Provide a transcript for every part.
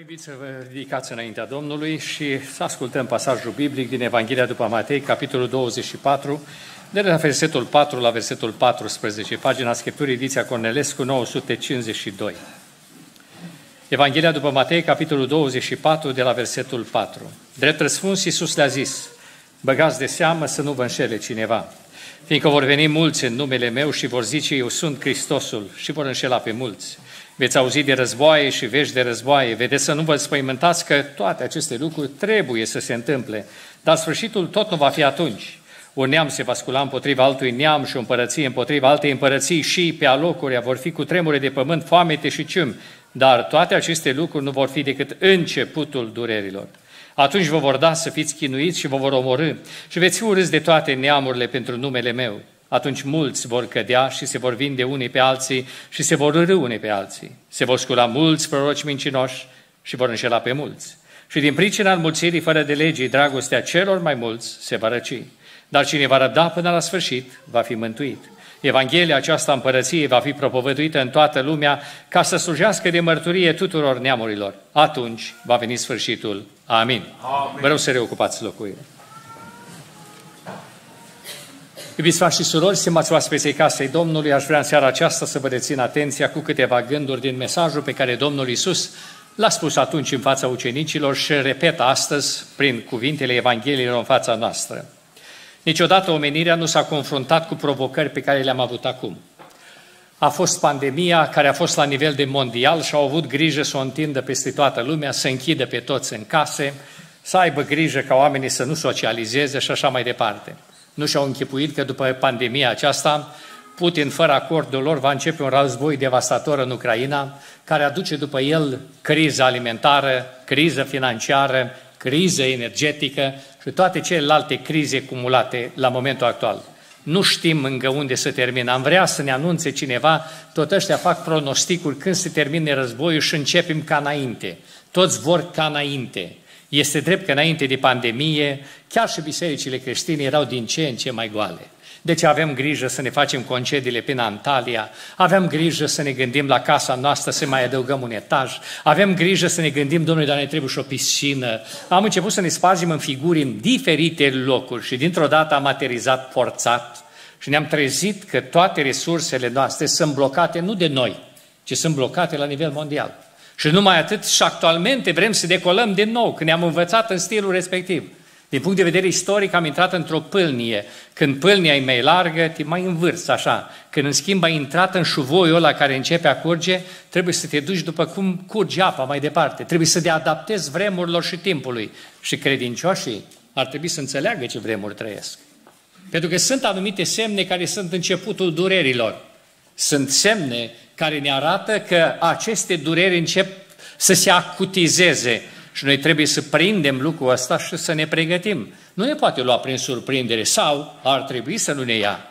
invit să vă ridicați înaintea Domnului și să ascultăm pasajul biblic din Evanghelia după Matei, capitolul 24, de la versetul 4 la versetul 14, pagina Scripturii, ediția Cornelescu, 952. Evanghelia după Matei, capitolul 24, de la versetul 4. Drept răspuns, Iisus le-a zis, băgați de seamă să nu vă înșele cineva, fiindcă vor veni mulți în numele meu și vor zice, eu sunt Hristosul și vor înșela pe mulți. Veți auzi de războaie și vești de războaie. Vedeți să nu vă spăimântați că toate aceste lucruri trebuie să se întâmple. Dar sfârșitul tot nu va fi atunci. Un neam se va scula împotriva altui neam și o împărăție împotriva altei împărății și pe alocurile vor fi cu tremure de pământ, foamete și cium. Dar toate aceste lucruri nu vor fi decât începutul durerilor. Atunci vă vor da să fiți chinuiți și vă vor omorâ și veți fi urâți de toate neamurile pentru numele meu atunci mulți vor cădea și se vor vinde unii pe alții și se vor râ unii pe alții. Se vor scula mulți proroci mincinoși și vor înșela pe mulți. Și din pricina înmulțirii fără de legii, dragostea celor mai mulți se va răci. Dar cine va răbda până la sfârșit, va fi mântuit. Evanghelia aceasta împărăției va fi propovăduită în toată lumea ca să slujească de mărturie tuturor neamurilor. Atunci va veni sfârșitul. Amin. Amin. Vă rog să reocupați locurile. Iubiți frați și surori, stimați oaspeții casei Domnului, aș vrea în seara aceasta să vă dețin atenția cu câteva gânduri din mesajul pe care Domnul Isus l-a spus atunci în fața ucenicilor și repetă astăzi prin cuvintele Evangheliilor în fața noastră. Niciodată omenirea nu s-a confruntat cu provocări pe care le-am avut acum. A fost pandemia care a fost la nivel de mondial și au avut grijă să o întindă peste toată lumea, să închidă pe toți în case, să aibă grijă ca oamenii să nu socializeze și așa mai departe nu și-au închipuit că după pandemia aceasta, Putin, fără acordul lor, va începe un război devastator în Ucraina, care aduce după el criză alimentară, criză financiară, criză energetică și toate celelalte crize cumulate la momentul actual. Nu știm încă unde se termină. Am vrea să ne anunțe cineva, tot ăștia fac pronosticuri când se termine războiul și începem ca înainte. Toți vor ca înainte. Este drept că înainte de pandemie, chiar și bisericile creștine erau din ce în ce mai goale. Deci avem grijă să ne facem concediile prin Antalya, avem grijă să ne gândim la casa noastră să mai adăugăm un etaj, avem grijă să ne gândim, domnule, dar ne trebuie și o piscină. Am început să ne spargem în figuri în diferite locuri și dintr-o dată am aterizat forțat și ne-am trezit că toate resursele noastre sunt blocate nu de noi, ci sunt blocate la nivel mondial. Și numai atât, și actualmente vrem să decolăm din nou, când ne-am învățat în stilul respectiv. Din punct de vedere istoric am intrat într-o pâlnie. Când pâlnia e mai largă, te mai învârți așa. Când în schimb ai intrat în șuvoiul ăla care începe a curge, trebuie să te duci după cum curge apa mai departe. Trebuie să te adaptezi vremurilor și timpului. Și credincioșii ar trebui să înțeleagă ce vremuri trăiesc. Pentru că sunt anumite semne care sunt începutul durerilor. Sunt semne care ne arată că aceste dureri încep să se acutizeze și noi trebuie să prindem lucrul ăsta și să ne pregătim. Nu ne poate lua prin surprindere sau ar trebui să nu ne ia.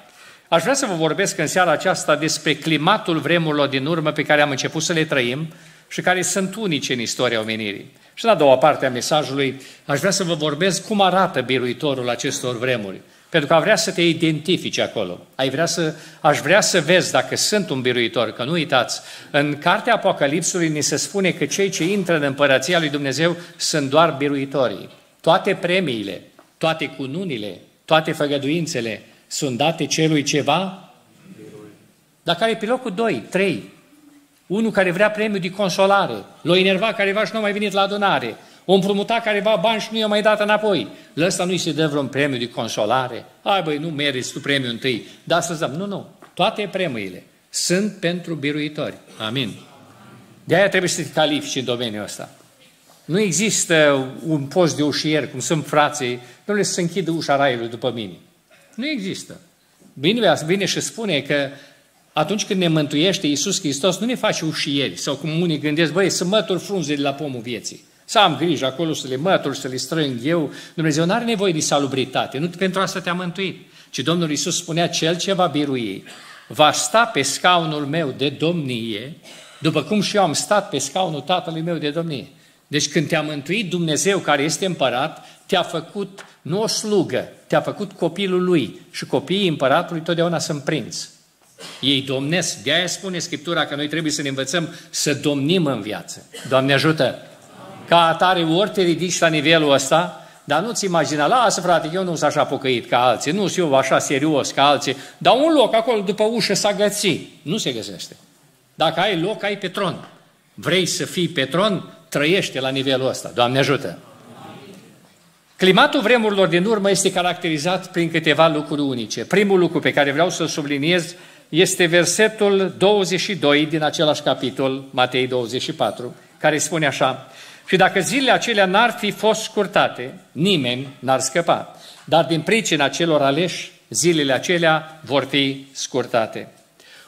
Aș vrea să vă vorbesc în seara aceasta despre climatul vremurilor din urmă pe care am început să le trăim și care sunt unice în istoria omenirii. Și la a doua parte a mesajului aș vrea să vă vorbesc cum arată biruitorul acestor vremuri. Pentru că a vrea să te identifici acolo. Ai vrea să, aș vrea să vezi dacă sunt un biruitor, că nu uitați. În cartea Apocalipsului ni se spune că cei ce intră în împărăția lui Dumnezeu sunt doar biruitorii. Toate premiile, toate cununile, toate făgăduințele sunt date celui ceva? Dar care e pe locul 2, 3? Unul care vrea premiul de consolare, l-a enervat careva și nu a mai venit la adunare, o împrumuta careva bani și nu i-a mai dat înapoi. La ăsta nu-i se dă vreun premiu de consolare. Hai băi, nu meriți tu premiul întâi. Da, să dăm. Nu, nu. Toate premiile sunt pentru biruitori. Amin. De aia trebuie să te califici în domeniul ăsta. Nu există un post de ușier, cum sunt frații, nu să închidă ușa raiului după mine. Nu există. Bine, bine și spune că atunci când ne mântuiește Iisus Hristos, nu ne face ușieri, sau cum unii gândesc, băi, să mătur frunzele la pomul vieții. Să am grijă acolo să le mătur, să le strâng eu. Dumnezeu nu are nevoie de salubritate, nu pentru asta te-a mântuit. Ci Domnul Iisus spunea, cel ce va birui, va sta pe scaunul meu de domnie, după cum și eu am stat pe scaunul tatălui meu de domnie. Deci când te-a mântuit Dumnezeu care este împărat, te-a făcut nu o slugă, te-a făcut copilul lui și copiii împăratului totdeauna sunt prinți. Ei domnesc, de aia spune Scriptura că noi trebuie să ne învățăm să domnim în viață. Doamne ajută! Ca atare, ori te ridici la nivelul ăsta, dar nu-ți imagina, lasă frate, eu nu sunt așa pocăit ca alții, nu sunt eu așa serios ca alții, dar un loc acolo după ușă s-a găsit. Nu se găsește. Dacă ai loc, ai pe tron. Vrei să fii pe tron, trăiește la nivelul ăsta. Doamne ajută! Climatul vremurilor din urmă este caracterizat prin câteva lucruri unice. Primul lucru pe care vreau să-l subliniez este versetul 22 din același capitol, Matei 24, care spune așa, Și dacă zilele acelea n-ar fi fost scurtate, nimeni n-ar scăpa, dar din pricina celor aleși, zilele acelea vor fi scurtate.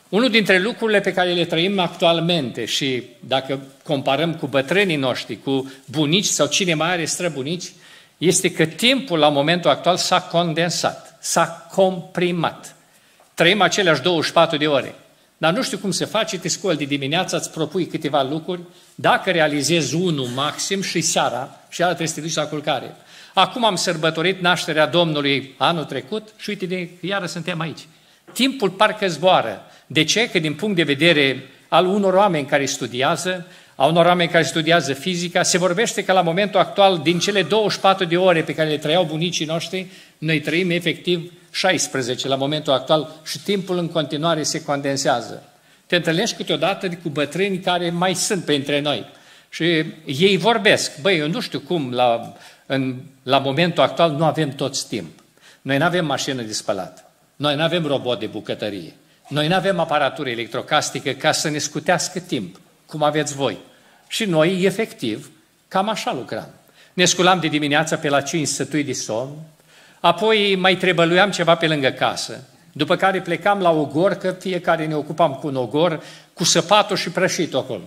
Unul dintre lucrurile pe care le trăim actualmente și dacă comparăm cu bătrânii noștri, cu bunici sau cine mai are străbunici, este că timpul la momentul actual s-a condensat, s-a comprimat. Trăim aceleași 24 de ore. Dar nu știu cum se face, te scoli de dimineața, îți propui câteva lucruri, dacă realizezi unul maxim și seara, și ala trebuie să te duci la culcare. Acum am sărbătorit nașterea Domnului anul trecut și uite, de, iară suntem aici. Timpul parcă zboară. De ce? Că din punct de vedere al unor oameni care studiază, a unor oameni care studiază fizica, se vorbește că la momentul actual, din cele 24 de ore pe care le trăiau bunicii noștri, noi trăim efectiv 16 la momentul actual și timpul în continuare se condensează. Te întâlnești câteodată cu bătrâni care mai sunt printre noi și ei vorbesc. Băi, eu nu știu cum la, în, la momentul actual nu avem tot timp. Noi nu avem mașină de spălat. Noi nu avem robot de bucătărie. Noi nu avem aparatură electrocastică ca să ne scutească timp, cum aveți voi. Și noi, efectiv, cam așa lucram. Ne sculam de dimineață pe la 5 sătui de somn, apoi mai trebăluiam ceva pe lângă casă, după care plecam la ogor, că fiecare ne ocupam cu un ogor, cu săpatul și prășitul acolo.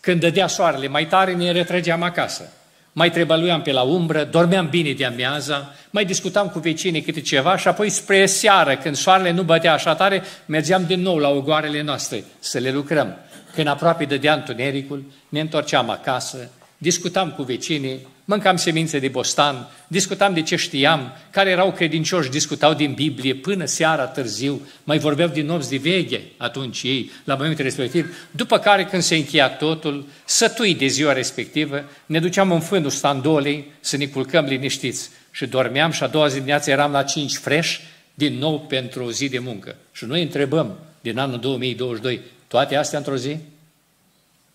Când dădea soarele mai tare, ne retrăgeam acasă. Mai trebăluiam pe la umbră, dormeam bine de amiaza, mai discutam cu vecinii câte ceva și apoi spre seară, când soarele nu bătea așa tare, mergeam din nou la ogoarele noastre să le lucrăm. Când aproape dădea întunericul, ne întorceam acasă, discutam cu vecinii, mâncam semințe de bostan, discutam de ce știam, care erau credincioși, discutau din Biblie până seara târziu, mai vorbeau din nopți de veche atunci ei, la momentul respectiv, după care când se încheia totul, sătui de ziua respectivă, ne duceam în fândul standolei să ne culcăm liniștiți și dormeam și a doua zi dimineață eram la 5 fresh, din nou pentru o zi de muncă. Și noi întrebăm, din anul 2022, toate astea într-o zi?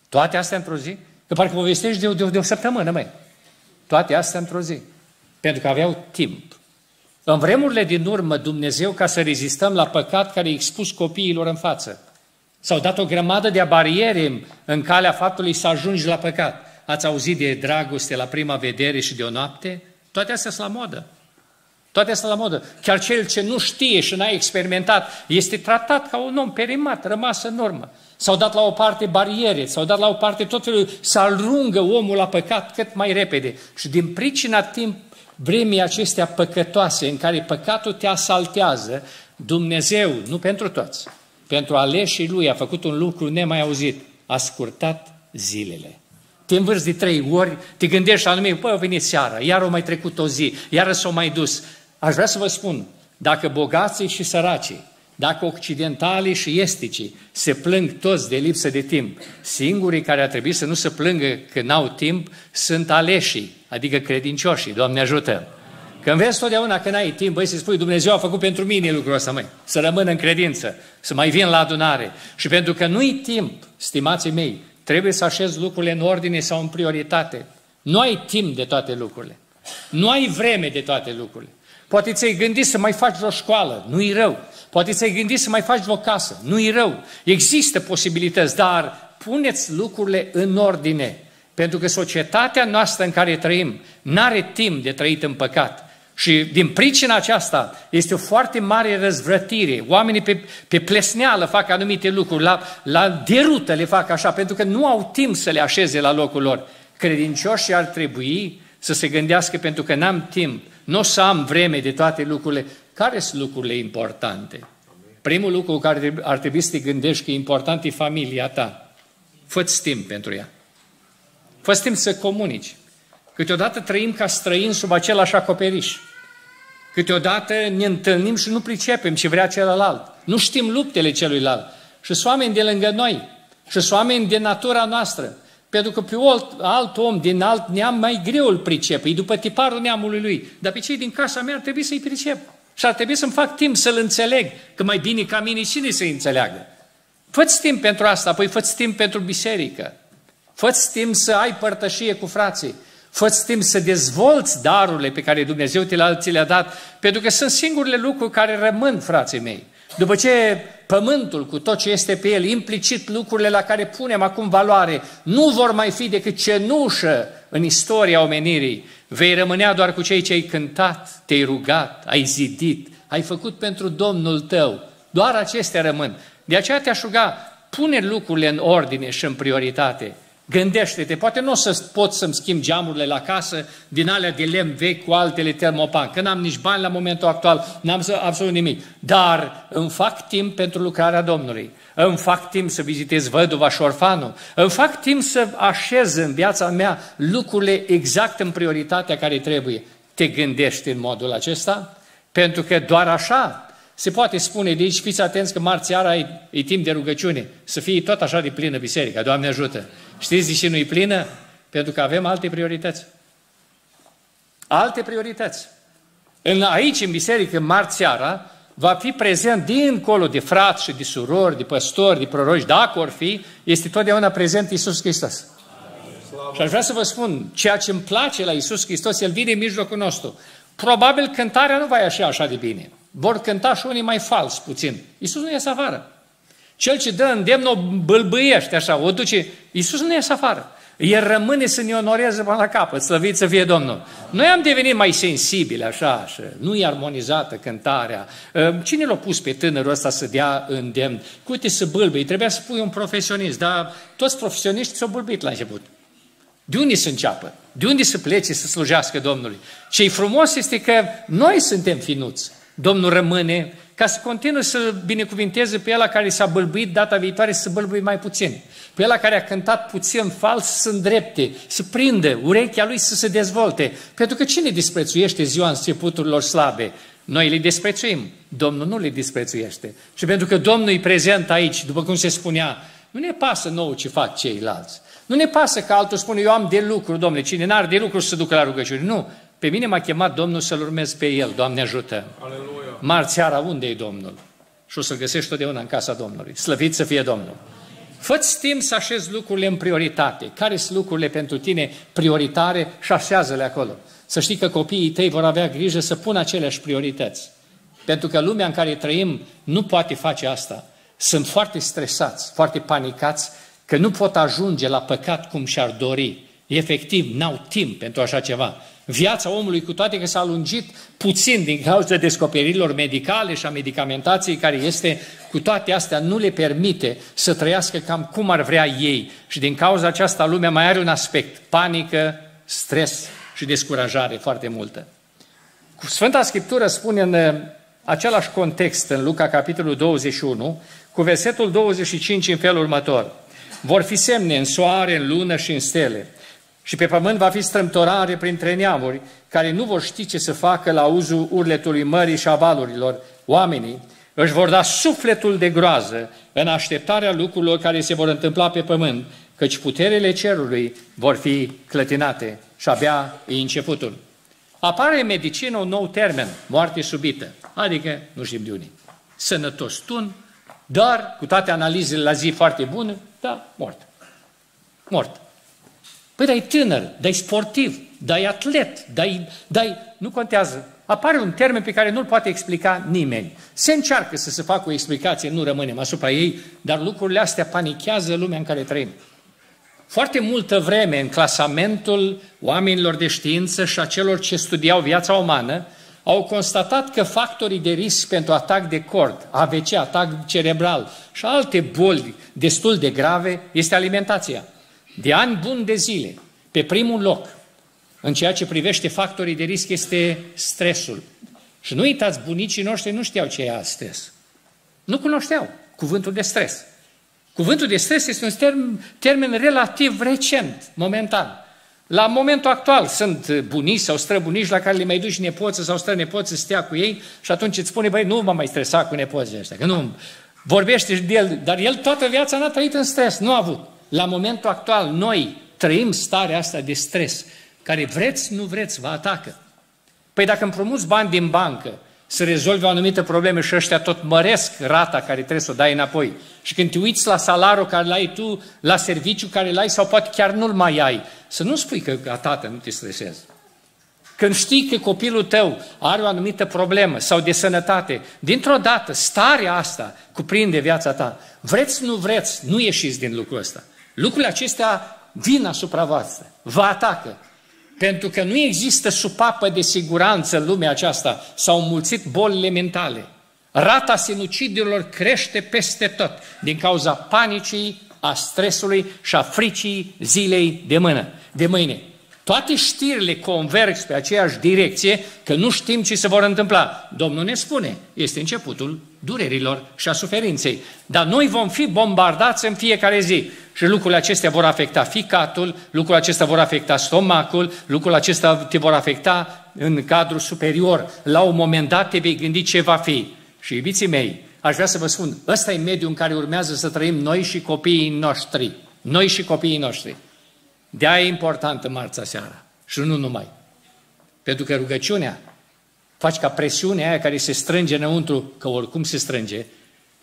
Toate astea într-o zi? Că parcă povestești de, de, de o săptămână, mai. Toate astea într-o zi. Pentru că aveau timp. În vremurile din urmă, Dumnezeu, ca să rezistăm la păcat care i expus copiilor în față, s-au dat o grămadă de bariere în calea faptului să ajungi la păcat. Ați auzit de dragoste la prima vedere și de o noapte? Toate astea sunt la modă. Toate astea la modă. Chiar cel ce nu știe și n-a experimentat este tratat ca un om perimat, rămas în urmă. S-au dat la o parte bariere, s-au dat la o parte tot felul, să alungă omul la păcat cât mai repede. Și din pricina timp, vremii acestea păcătoase în care păcatul te asaltează, Dumnezeu, nu pentru toți, pentru aleșii Lui a făcut un lucru nemai auzit, a scurtat zilele. Te învârți de trei ori, te gândești anumit, păi, a venit seara, iar o mai trecut o zi, iar s-o mai dus. Aș vrea să vă spun, dacă bogații și săracii, dacă occidentalii și esticii se plâng toți de lipsă de timp, singurii care ar trebui să nu se plângă că n-au timp sunt aleșii, adică credincioșii. Doamne ajută! Când vezi totdeauna că n-ai timp, băi, să spui, Dumnezeu a făcut pentru mine lucrul ăsta, măi, să rămân în credință, să mai vin la adunare. Și pentru că nu-i timp, stimații mei, trebuie să așezi lucrurile în ordine sau în prioritate. Nu ai timp de toate lucrurile. Nu ai vreme de toate lucrurile. Poate ți-ai gândit să mai faci o școală, nu-i rău. Poate ți-ai gândit să mai faci o casă, nu-i rău. Există posibilități, dar puneți lucrurile în ordine. Pentru că societatea noastră în care trăim n-are timp de trăit în păcat. Și din pricina aceasta este o foarte mare răzvrătire. Oamenii pe, pe plesneală fac anumite lucruri, la, la derută le fac așa, pentru că nu au timp să le așeze la locul lor. Credincioșii ar trebui să se gândească, pentru că n-am timp, nu o să am vreme de toate lucrurile. Care sunt lucrurile importante? Primul lucru care ar trebui să te gândești că e important e familia ta. Fă-ți timp pentru ea. fă timp să comunici. Câteodată trăim ca străini sub același acoperiș. Câteodată ne întâlnim și nu pricepem ce vrea celălalt. Nu știm luptele celuilalt. Și sunt oameni de lângă noi. Și sunt oameni de natura noastră pentru că pe alt, alt om din alt neam mai greu îl pricep, e după tiparul neamului lui. Dar pe cei din casa mea ar trebui să-i pricep. Și ar trebui să-mi fac timp să-l înțeleg, că mai bine ca mine cine să-i înțeleagă. Fă-ți timp pentru asta, apoi fă-ți timp pentru biserică. Fă-ți timp să ai părtășie cu frații. Fă-ți timp să dezvolți darurile pe care Dumnezeu ți le-a dat, pentru că sunt singurele lucruri care rămân, frații mei. După ce pământul cu tot ce este pe el, implicit lucrurile la care punem acum valoare, nu vor mai fi decât cenușă în istoria omenirii, vei rămânea doar cu cei ce ai cântat, te-ai rugat, ai zidit, ai făcut pentru Domnul tău. Doar acestea rămân. De aceea te-aș ruga, pune lucrurile în ordine și în prioritate. Gândește-te, poate nu o să pot să-mi schimb geamurile la casă din alea de lemn vechi cu altele termopan, că n-am nici bani la momentul actual, n-am să, absolut nimic. Dar îmi fac timp pentru lucrarea Domnului. Îmi fac timp să vizitez văduva și orfanul. Îmi fac timp să așez în viața mea lucrurile exact în prioritatea care trebuie. Te gândești în modul acesta? Pentru că doar așa se poate spune de aici, fiți atenți că marți seara e, e timp de rugăciune, să fie tot așa de plină biserica, Doamne ajută. Știți de ce nu-i plină? Pentru că avem alte priorități. Alte priorități. În, aici, în biserică, marți seara, va fi prezent dincolo de frați și de surori, de păstori, de proroși, dacă or fi, este totdeauna prezent Iisus Hristos. Și aș vrea să vă spun, ceea ce îmi place la Iisus Hristos, El vine în mijlocul nostru. Probabil cântarea nu va ieși așa de bine. Vor cânta și unii mai fals puțin. Iisus nu iese afară. Cel ce dă îndemn o bâlbâiește așa, o duce. Iisus nu iese afară. El rămâne să ne onoreze până la capăt, slăvit să fie Domnul. Noi am devenit mai sensibili, așa, așa. nu e armonizată cântarea. Ă, cine l-a pus pe tânărul ăsta să dea îndemn? Uite să bâlbâi, trebuia să pui un profesionist, dar toți profesioniștii s-au bâlbit la început. De unde să înceapă? De unde să plece să slujească Domnului? Ce frumos este că noi suntem finuți. Domnul rămâne ca să continue să binecuvinteze pe ăla care s-a bălbuit data viitoare să bălbui mai puțin. Pe ăla care a cântat puțin fals să îndrepte, să prindă urechea lui să se dezvolte. Pentru că cine disprețuiește ziua începuturilor slabe? Noi le disprețuim. Domnul nu le disprețuiește. Și pentru că Domnul e prezent aici, după cum se spunea, nu ne pasă nouă ce fac ceilalți. Nu ne pasă că altul spune, eu am de lucru, domnule, cine n-are de lucru să ducă la rugăciune. Nu, pe mine m-a chemat Domnul să-L urmez pe El, Doamne ajută. Aleluia. Marți seara, unde e Domnul? Și o să-L găsești totdeauna în casa Domnului. Slăvit să fie Domnul. Fă-ți timp să așezi lucrurile în prioritate. Care sunt lucrurile pentru tine prioritare și așează-le acolo. Să știi că copiii tăi vor avea grijă să pună aceleași priorități. Pentru că lumea în care trăim nu poate face asta. Sunt foarte stresați, foarte panicați, că nu pot ajunge la păcat cum și-ar dori. Efectiv, n-au timp pentru așa ceva viața omului, cu toate că s-a lungit puțin din cauza descoperirilor medicale și a medicamentației care este, cu toate astea nu le permite să trăiască cam cum ar vrea ei. Și din cauza aceasta lumea mai are un aspect, panică, stres și descurajare foarte multă. Sfânta Scriptură spune în uh, același context, în Luca capitolul 21, cu versetul 25 în felul următor. Vor fi semne în soare, în lună și în stele și pe pământ va fi strâmtorare printre neamuri, care nu vor ști ce să facă la uzul urletului mării și a valurilor. Oamenii își vor da sufletul de groază în așteptarea lucrurilor care se vor întâmpla pe pământ, căci puterele cerului vor fi clătinate și abia e începutul. Apare în medicină un nou termen, moarte subită, adică nu știm de unii. Sănătos tun, dar cu toate analizele la zi foarte bune, da, mort. Mort. Păi, dar e tânăr, dar e sportiv, dar e atlet, dar e, dar e... Nu contează. Apare un termen pe care nu-l poate explica nimeni. Se încearcă să se facă o explicație, nu rămânem asupra ei, dar lucrurile astea panichează lumea în care trăim. Foarte multă vreme în clasamentul oamenilor de știință și a celor ce studiau viața umană, au constatat că factorii de risc pentru atac de cord, AVC, atac cerebral și alte boli destul de grave este alimentația de ani buni de zile, pe primul loc, în ceea ce privește factorii de risc, este stresul. Și nu uitați, bunicii noștri nu știau ce e stres. Nu cunoșteau cuvântul de stres. Cuvântul de stres este un termen, termen relativ recent, momentan. La momentul actual sunt bunici sau străbunici la care le mai duci nepoță sau strănepoță să stea cu ei și atunci îți spune, băi, nu mă mai stresa cu nepoții ăștia, că nu vorbește de el, dar el toată viața n-a trăit în stres, nu a avut la momentul actual, noi trăim starea asta de stres, care vreți, nu vreți, vă atacă. Păi dacă împrumuți bani din bancă să rezolvi o anumită problemă și ăștia tot măresc rata care trebuie să o dai înapoi. Și când te uiți la salariul care l-ai tu, la serviciu care l-ai sau poate chiar nu-l mai ai, să nu spui că a tată nu te stresezi. Când știi că copilul tău are o anumită problemă sau de sănătate, dintr-o dată starea asta cuprinde viața ta. Vreți, nu vreți, nu ieșiți din lucrul ăsta. Lucrurile acestea vin asupra voastră, vă atacă. Pentru că nu există supapă de siguranță în lumea aceasta. S-au mulțit bolile mentale. Rata sinucidiilor crește peste tot din cauza panicii, a stresului și a fricii zilei de mână, de mâine. Toate știrile converg pe aceeași direcție, că nu știm ce se vor întâmpla. Domnul ne spune, este începutul durerilor și a suferinței. Dar noi vom fi bombardați în fiecare zi. Și lucrurile acestea vor afecta ficatul, lucrurile acestea vor afecta stomacul, lucrurile acestea te vor afecta în cadrul superior. La un moment dat te vei gândi ce va fi. Și iubiții mei, aș vrea să vă spun, ăsta e mediul în care urmează să trăim noi și copiii noștri. Noi și copiii noștri. De-aia e importantă marța seara. Și nu numai. Pentru că rugăciunea faci ca presiunea aia care se strânge înăuntru, că oricum se strânge,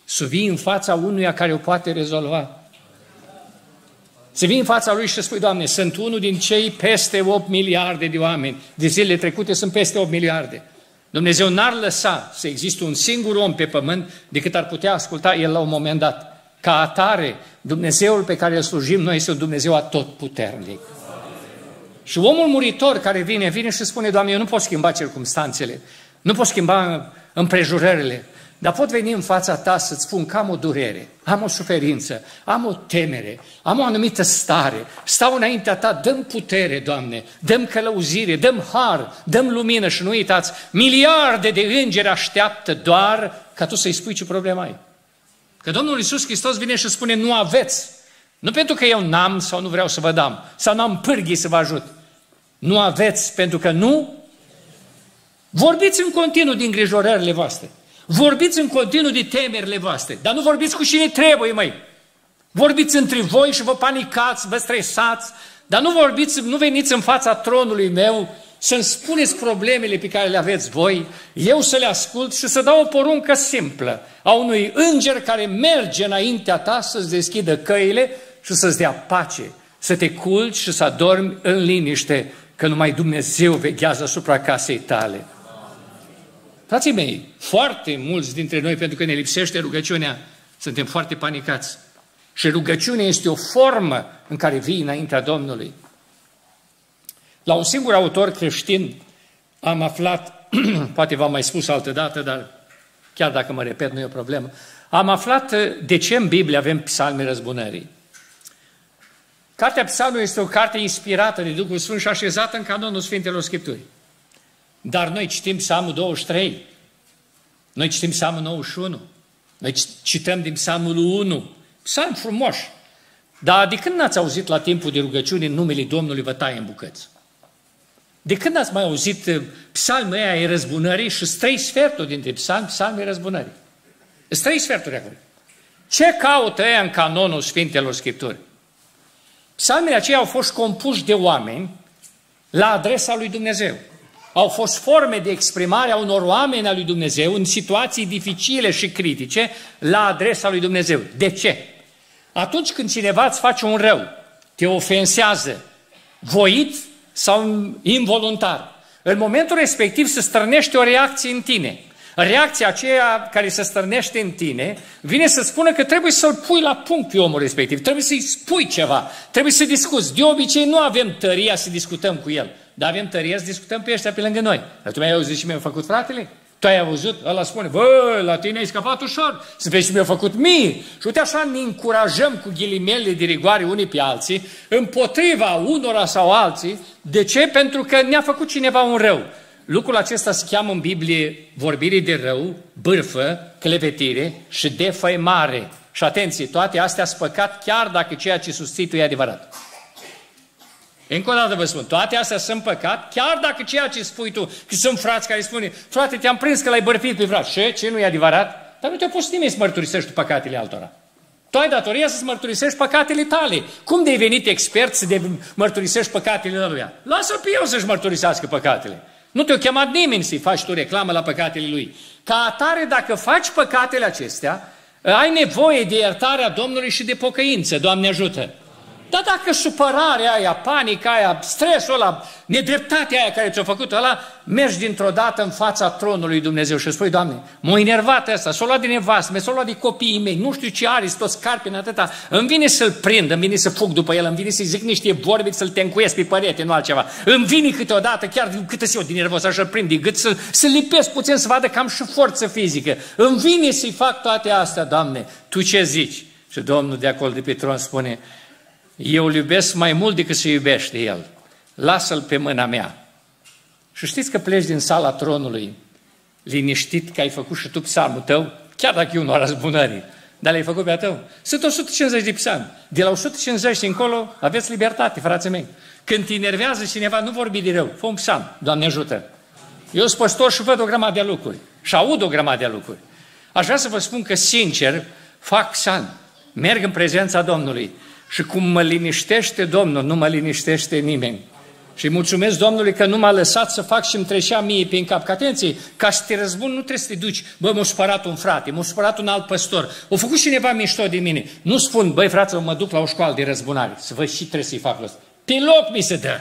să vii în fața unuia care o poate rezolva. Să vii în fața lui și să spui, Doamne, sunt unul din cei peste 8 miliarde de oameni. De zilele trecute sunt peste 8 miliarde. Dumnezeu n-ar lăsa să existe un singur om pe pământ decât ar putea asculta el la un moment dat. Ca atare, Dumnezeul pe care îl slujim noi este un Dumnezeu atotputernic. Și omul muritor care vine, vine și spune, Doamne, eu nu pot schimba circumstanțele, nu pot schimba împrejurările, dar pot veni în fața ta să-ți spun că am o durere, am o suferință, am o temere, am o anumită stare, stau înaintea ta, dăm putere, Doamne, dăm călăuzire, dăm har, dăm lumină și nu uitați, miliarde de îngeri așteaptă doar ca tu să-i spui ce problemă ai. Că Domnul Iisus Hristos vine și spune, nu aveți. Nu pentru că eu n-am sau nu vreau să vă dăm, sau n-am pârghii să vă ajut. Nu aveți pentru că nu. Vorbiți în continuu din grijorările voastre. Vorbiți în continuu de temerile voastre. Dar nu vorbiți cu cine trebuie, mai. Vorbiți între voi și vă panicați, vă stresați, dar nu vorbiți, nu veniți în fața tronului meu să-mi spuneți problemele pe care le aveți voi, eu să le ascult și să dau o poruncă simplă a unui înger care merge înaintea ta să-ți deschidă căile și să-ți dea pace, să te culci și să adormi în liniște, că numai Dumnezeu veghează asupra casei tale. Frații mei, foarte mulți dintre noi, pentru că ne lipsește rugăciunea, suntem foarte panicați. Și rugăciunea este o formă în care vii înaintea Domnului. La un singur autor creștin am aflat, poate v-am mai spus altă dată, dar chiar dacă mă repet, nu e o problemă, am aflat uh, de ce în Biblie avem psalmii răzbunării. Cartea Psalmului este o carte inspirată de Duhul Sfânt și așezată în canonul Sfintelor Scripturii. Dar noi citim Psalmul 23, noi citim Psalmul 91, noi cităm din Psalmul 1, psalm frumos. Dar de când n-ați auzit la timpul de rugăciune numele Domnului vă taie în bucăți? De când ați mai auzit uh, psalmul ăia e răzbunării și trei sferturi dintre psalmi, psalmii răzbunării? Sunt trei sferturi acolo. Ce caută ăia în canonul Sfintelor Scripturi? Psalmii aceia au fost compuși de oameni la adresa lui Dumnezeu. Au fost forme de exprimare a unor oameni al lui Dumnezeu în situații dificile și critice la adresa lui Dumnezeu. De ce? Atunci când cineva îți face un rău, te ofensează, voit sau involuntar. În momentul respectiv se strănește o reacție în tine. Reacția aceea care se strănește în tine vine să spună că trebuie să-l pui la punct pe omul respectiv, trebuie să-i spui ceva, trebuie să discuți. De obicei nu avem tăria să discutăm cu el, dar avem tăria să discutăm pe ăștia pe lângă noi. Dar tu mi-ai auzit și mi-a făcut fratele? Tu ai auzit? Ăla spune, bă, la tine ai scăpat ușor, să vezi ce mi-a făcut mie. Și uite așa ne încurajăm cu ghilimele de rigoare unii pe alții, împotriva unora sau alții. De ce? Pentru că ne-a făcut cineva un rău. Lucrul acesta se cheamă în Biblie vorbire de rău, bârfă, clevetire și defăimare. Și atenție, toate astea sunt păcat chiar dacă ceea ce susții tu e adevărat. Încă o dată vă spun, toate astea sunt păcat, chiar dacă ceea ce spui tu, că sunt frați care spune, frate, te-am prins că l-ai bărfit pe frate. Ce? Ce nu e adevărat? Dar nu te-a pus nimeni să mărturisești păcatele altora. Tu ai datoria să-ți mărturisești păcatele tale. Cum de-ai venit expert să de mărturisești păcatele lui? Lasă-l pe el să-și mărturisească păcatele. Nu te-a chemat nimeni să-i faci tu reclamă la păcatele lui. Ca atare, dacă faci păcatele acestea, ai nevoie de iertarea Domnului și de pocăință. Doamne ajută! Dar dacă supărarea aia, panica aia, stresul ăla, nedreptatea aia care ți-a făcut ăla, mergi dintr-o dată în fața tronului Dumnezeu și spui, Doamne, m-a enervat ăsta, s-a luat din nevastă, s-a luat de copiii mei, nu știu ce are, toți scarpi în atâta, îmi vine să-l prind, îmi vine să fug după el, îmi vine să-i zic niște vorbe, să-l tencuiesc pe părete, nu altceva. Îmi vine câteodată, chiar câtă eu din nervos, așa prind de gât, să, să lipesc puțin, să vadă că am și forță fizică. Îmi vine să-i fac toate astea, Doamne, Tu ce zici? Și Domnul de acolo de pe tron spune, eu îl iubesc mai mult decât se iubește el. Lasă-l pe mâna mea. Și știți că pleci din sala tronului liniștit că ai făcut și tu psalmul tău, chiar dacă eu nu răzbunării, dar l-ai făcut pe a tău. Sunt 150 de psalmi. De la 150 și încolo aveți libertate, frații mei. Când te enervează cineva, nu vorbi de rău. Fă un psalm, Doamne ajută. Eu sunt păstor și văd o grămadă de lucruri. Și aud o grămadă de lucruri. Aș vrea să vă spun că, sincer, fac psalm. Merg în prezența Domnului. Și cum mă liniștește Domnul, nu mă liniștește nimeni. Și mulțumesc Domnului că nu m-a lăsat să fac și îmi trecea mie prin cap. Că atenție, ca să te răzbun nu trebuie să te duci. Bă, m-a supărat un frate, m-a supărat un alt păstor. O făcut cineva mișto de mine. Nu spun, băi frate, mă duc la o școală de răzbunare. Să văd și trebuie să-i fac ăsta. Pe loc mi se dă.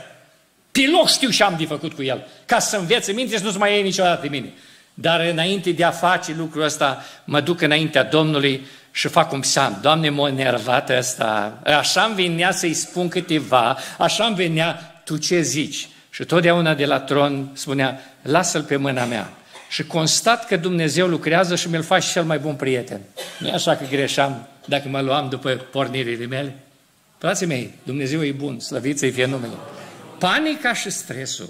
Pe loc știu ce am de făcut cu el. Ca să învețe minte și nu-ți mai iei niciodată de mine. Dar înainte de a face lucrul ăsta, mă duc înaintea Domnului și fac un psalm. Doamne, m-a enervat ăsta, așa îmi venea să-i spun câteva, așa îmi venea, tu ce zici? Și totdeauna de la tron spunea, lasă-l pe mâna mea. Și constat că Dumnezeu lucrează și mi-l face cel mai bun prieten. nu e așa că greșeam dacă mă luam după pornirile mele? Frații mei, Dumnezeu e bun, slăvit să-i fie numele. Panica și stresul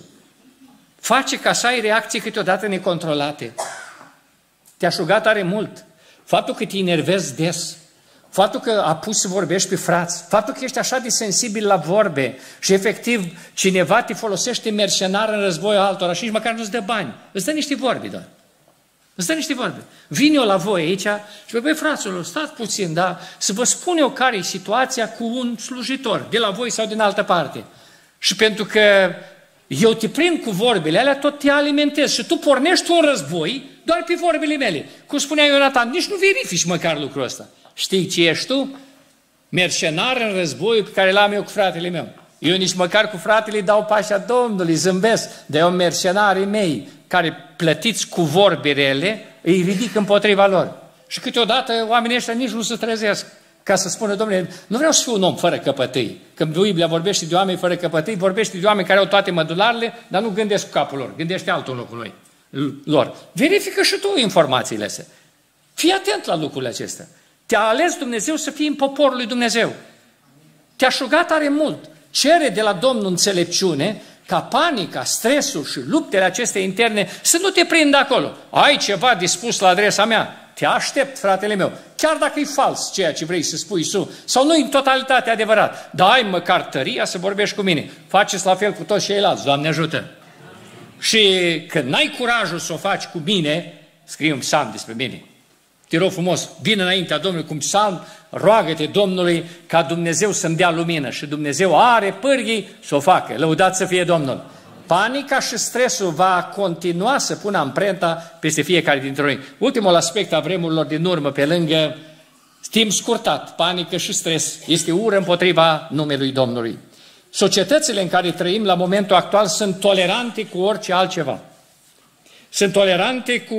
face ca să ai reacții câteodată necontrolate. Te-aș ruga tare mult faptul că te enervezi des, faptul că a pus să vorbești pe frați, faptul că ești așa de sensibil la vorbe și efectiv cineva te folosește mercenar în război altora și nici măcar nu-ți dă bani, îți dă niște vorbe doar. Îți dă niște vorbe. Vin eu la voi aici și băi, fraților, stați puțin, da, să vă spun eu care e situația cu un slujitor, de la voi sau din altă parte. Și pentru că eu te prind cu vorbele alea, tot te alimentez și tu pornești un război doar pe vorbele mele. Cum spunea Ionatan, nici nu verifici măcar lucrul ăsta. Știi ce ești tu? Mercenar în războiul pe care l-am eu cu fratele meu. Eu nici măcar cu fratele dau pașa Domnului, zâmbesc, de eu mercenarii mei, care plătiți cu vorbe rele, îi ridic împotriva lor. Și câteodată oamenii ăștia nici nu se trezesc ca să spună, domnule, nu vreau să fiu un om fără căpătâi. Când Biblia vorbește de oameni fără căpătâi, vorbește de oameni care au toate mădularele, dar nu gândesc cu capul lor, gândește altul în locul lui lor. Verifică și tu informațiile astea. Fii atent la lucrurile acestea. Te-a ales Dumnezeu să fii în poporul lui Dumnezeu. Te-a șugat tare mult. Cere de la Domnul înțelepciune ca panica, stresul și luptele acestea interne să nu te prindă acolo. Ai ceva dispus la adresa mea? Te aștept, fratele meu. Chiar dacă e fals ceea ce vrei să spui tu, sau nu în totalitate adevărat, dar ai măcar tăria să vorbești cu mine. Faceți la fel cu toți ceilalți, Doamne ajută! Și când n-ai curajul să o faci cu mine, scrie un psalm despre mine. Te rog frumos, vin înaintea Domnului cu un psalm, roagă-te Domnului ca Dumnezeu să-mi dea lumină și Dumnezeu are pârghii să o facă. Lăudați să fie Domnul. Panica și stresul va continua să pună amprenta peste fiecare dintre noi. Ultimul aspect a vremurilor din urmă, pe lângă timp scurtat, panică și stres, este ură împotriva numelui Domnului. Societățile în care trăim la momentul actual sunt tolerante cu orice altceva. Sunt tolerante cu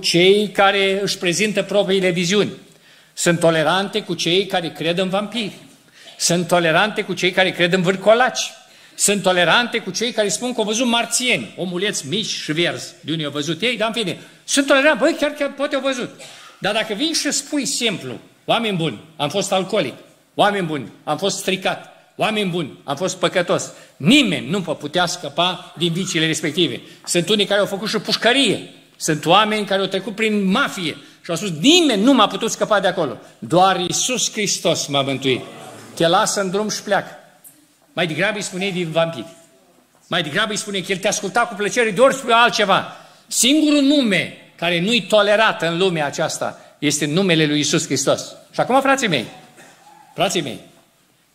cei care își prezintă propriile viziuni. Sunt tolerante cu cei care cred în vampiri. Sunt tolerante cu cei care cred în vârcolaci. Sunt tolerante cu cei care spun că au văzut marțieni, omuleți mici și verzi. De unde au văzut ei, dar în fine. Sunt tolerante, băi, chiar, chiar poate au văzut. Dar dacă vin și spui simplu, oameni buni, am fost alcoolic, oameni buni, am fost stricat, Oameni buni, am fost păcătos. Nimeni nu putea scăpa din viciile respective. Sunt unii care au făcut și pușcărie. Sunt oameni care au trecut prin mafie și au spus, nimeni nu m-a putut scăpa de acolo. Doar Iisus Hristos m-a mântuit. Te lasă în drum și pleacă. Mai degrabă îi spune din vampir. Mai degrabă îi spune că el te asculta cu plăcere de ori altceva. Singurul nume care nu-i tolerat în lumea aceasta este numele lui Iisus Hristos. Și acum, frații mei, Frații mei,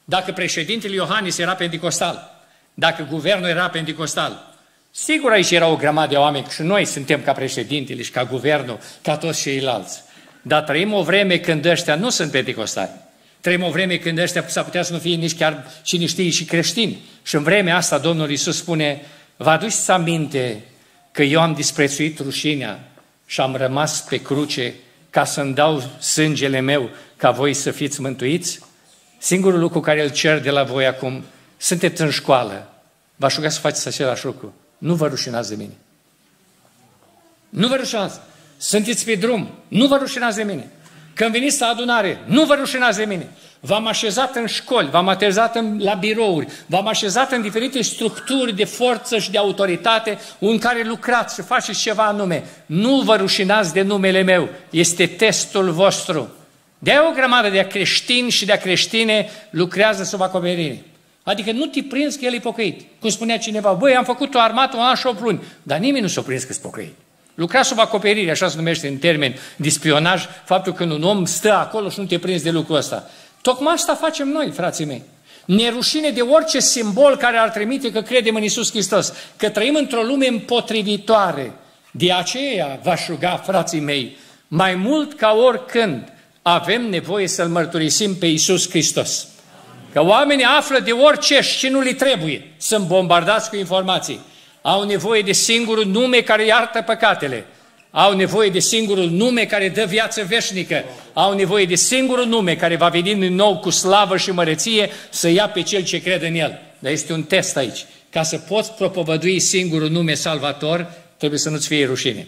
dacă președintele Iohannis era pentecostal, dacă guvernul era pentecostal, sigur aici era o grămadă de oameni și noi suntem ca președintele și ca guvernul, ca toți ceilalți. Dar trăim o vreme când ăștia nu sunt pentecostali. Trăim o vreme când ăștia s-ar putea să nu fie nici chiar cine știe și creștini. Și în vremea asta Domnul Iisus spune, vă aduceți aminte că eu am disprețuit rușinea și am rămas pe cruce ca să-mi dau sângele meu ca voi să fiți mântuiți? Singurul lucru care îl cer de la voi acum, sunteți în școală, vă aș ruga să faceți același lucru. Nu vă rușinați de mine. Nu vă rușinați. Sunteți pe drum. Nu vă rușinați de mine. Când veniți la adunare, nu vă rușinați de mine. V-am așezat în școli, v-am așezat în, la birouri, v-am așezat în diferite structuri de forță și de autoritate în care lucrați și faceți ceva anume. Nu vă rușinați de numele meu. Este testul vostru. de o grămadă de creștini și de creștine lucrează sub acoperire. Adică nu te prinzi că el e pocăit. Cum spunea cineva, băi, am făcut o armată un an și o luni, dar nimeni nu s-a prins că e pocăit. Lucra sub acoperire, așa se numește în termen de spionaj, faptul că un om stă acolo și nu te prinzi de lucrul ăsta. Tocmai asta facem noi, frații mei. Ne rușine de orice simbol care ar trimite că credem în Isus Hristos, că trăim într-o lume împotrivitoare. De aceea v-aș ruga, frații mei, mai mult ca oricând, avem nevoie să-L mărturisim pe Isus Hristos. Că oamenii află de orice și nu li trebuie. Sunt bombardați cu informații. Au nevoie de singurul nume care iartă păcatele. Au nevoie de singurul nume care dă viață veșnică. Au nevoie de singurul nume care va veni din nou cu slavă și măreție să ia pe cel ce crede în el. Dar este un test aici. Ca să poți propovădui singurul nume salvator, trebuie să nu-ți fie rușine.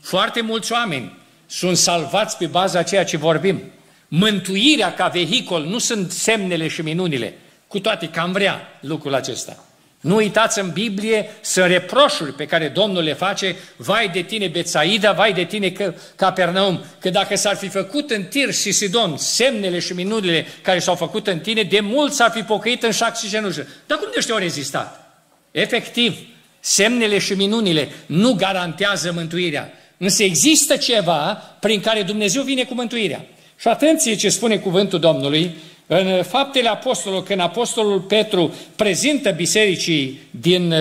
Foarte mulți oameni sunt salvați pe baza ceea ce vorbim. Mântuirea ca vehicol nu sunt semnele și minunile, cu toate că am vrea lucrul acesta. Nu uitați în Biblie, sunt reproșuri pe care Domnul le face, vai de tine Betsaida, vai de tine Capernaum, că dacă s-ar fi făcut în Tir și Sidon semnele și minunile care s-au făcut în tine, de mult s-ar fi pocăit în șac și genușă. Dar cum de ăștia au rezistat? Efectiv, semnele și minunile nu garantează mântuirea. Însă există ceva prin care Dumnezeu vine cu mântuirea. Și atenție ce spune cuvântul Domnului, în faptele apostolului, când apostolul Petru prezintă bisericii din uh,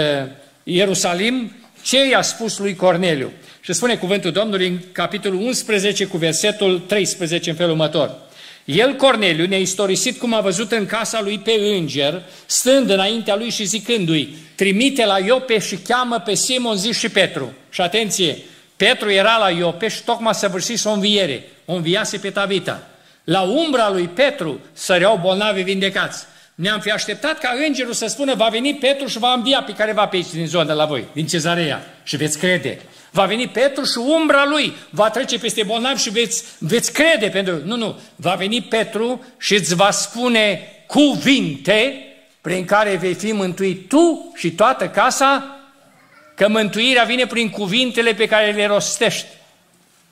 Ierusalim, ce i-a spus lui Corneliu? Și spune cuvântul Domnului în capitolul 11 cu versetul 13 în felul următor. El, Corneliu, ne-a istorisit cum a văzut în casa lui pe înger, stând înaintea lui și zicându-i, trimite la Iope și cheamă pe Simon, zi și Petru. Și atenție, Petru era la Iope și tocmai săvârșise o înviere, o înviase pe Tabita. La umbra lui Petru săreau bolnavi vindecați. Ne-am fi așteptat ca îngerul să spună, va veni Petru și va învia pe care va pe aici din zonă la voi, din cezarea, și veți crede. Va veni Petru și umbra lui va trece peste bolnavi și veți, veți crede. Pentru... Nu, nu, va veni Petru și îți va spune cuvinte prin care vei fi mântuit tu și toată casa, că mântuirea vine prin cuvintele pe care le rostești.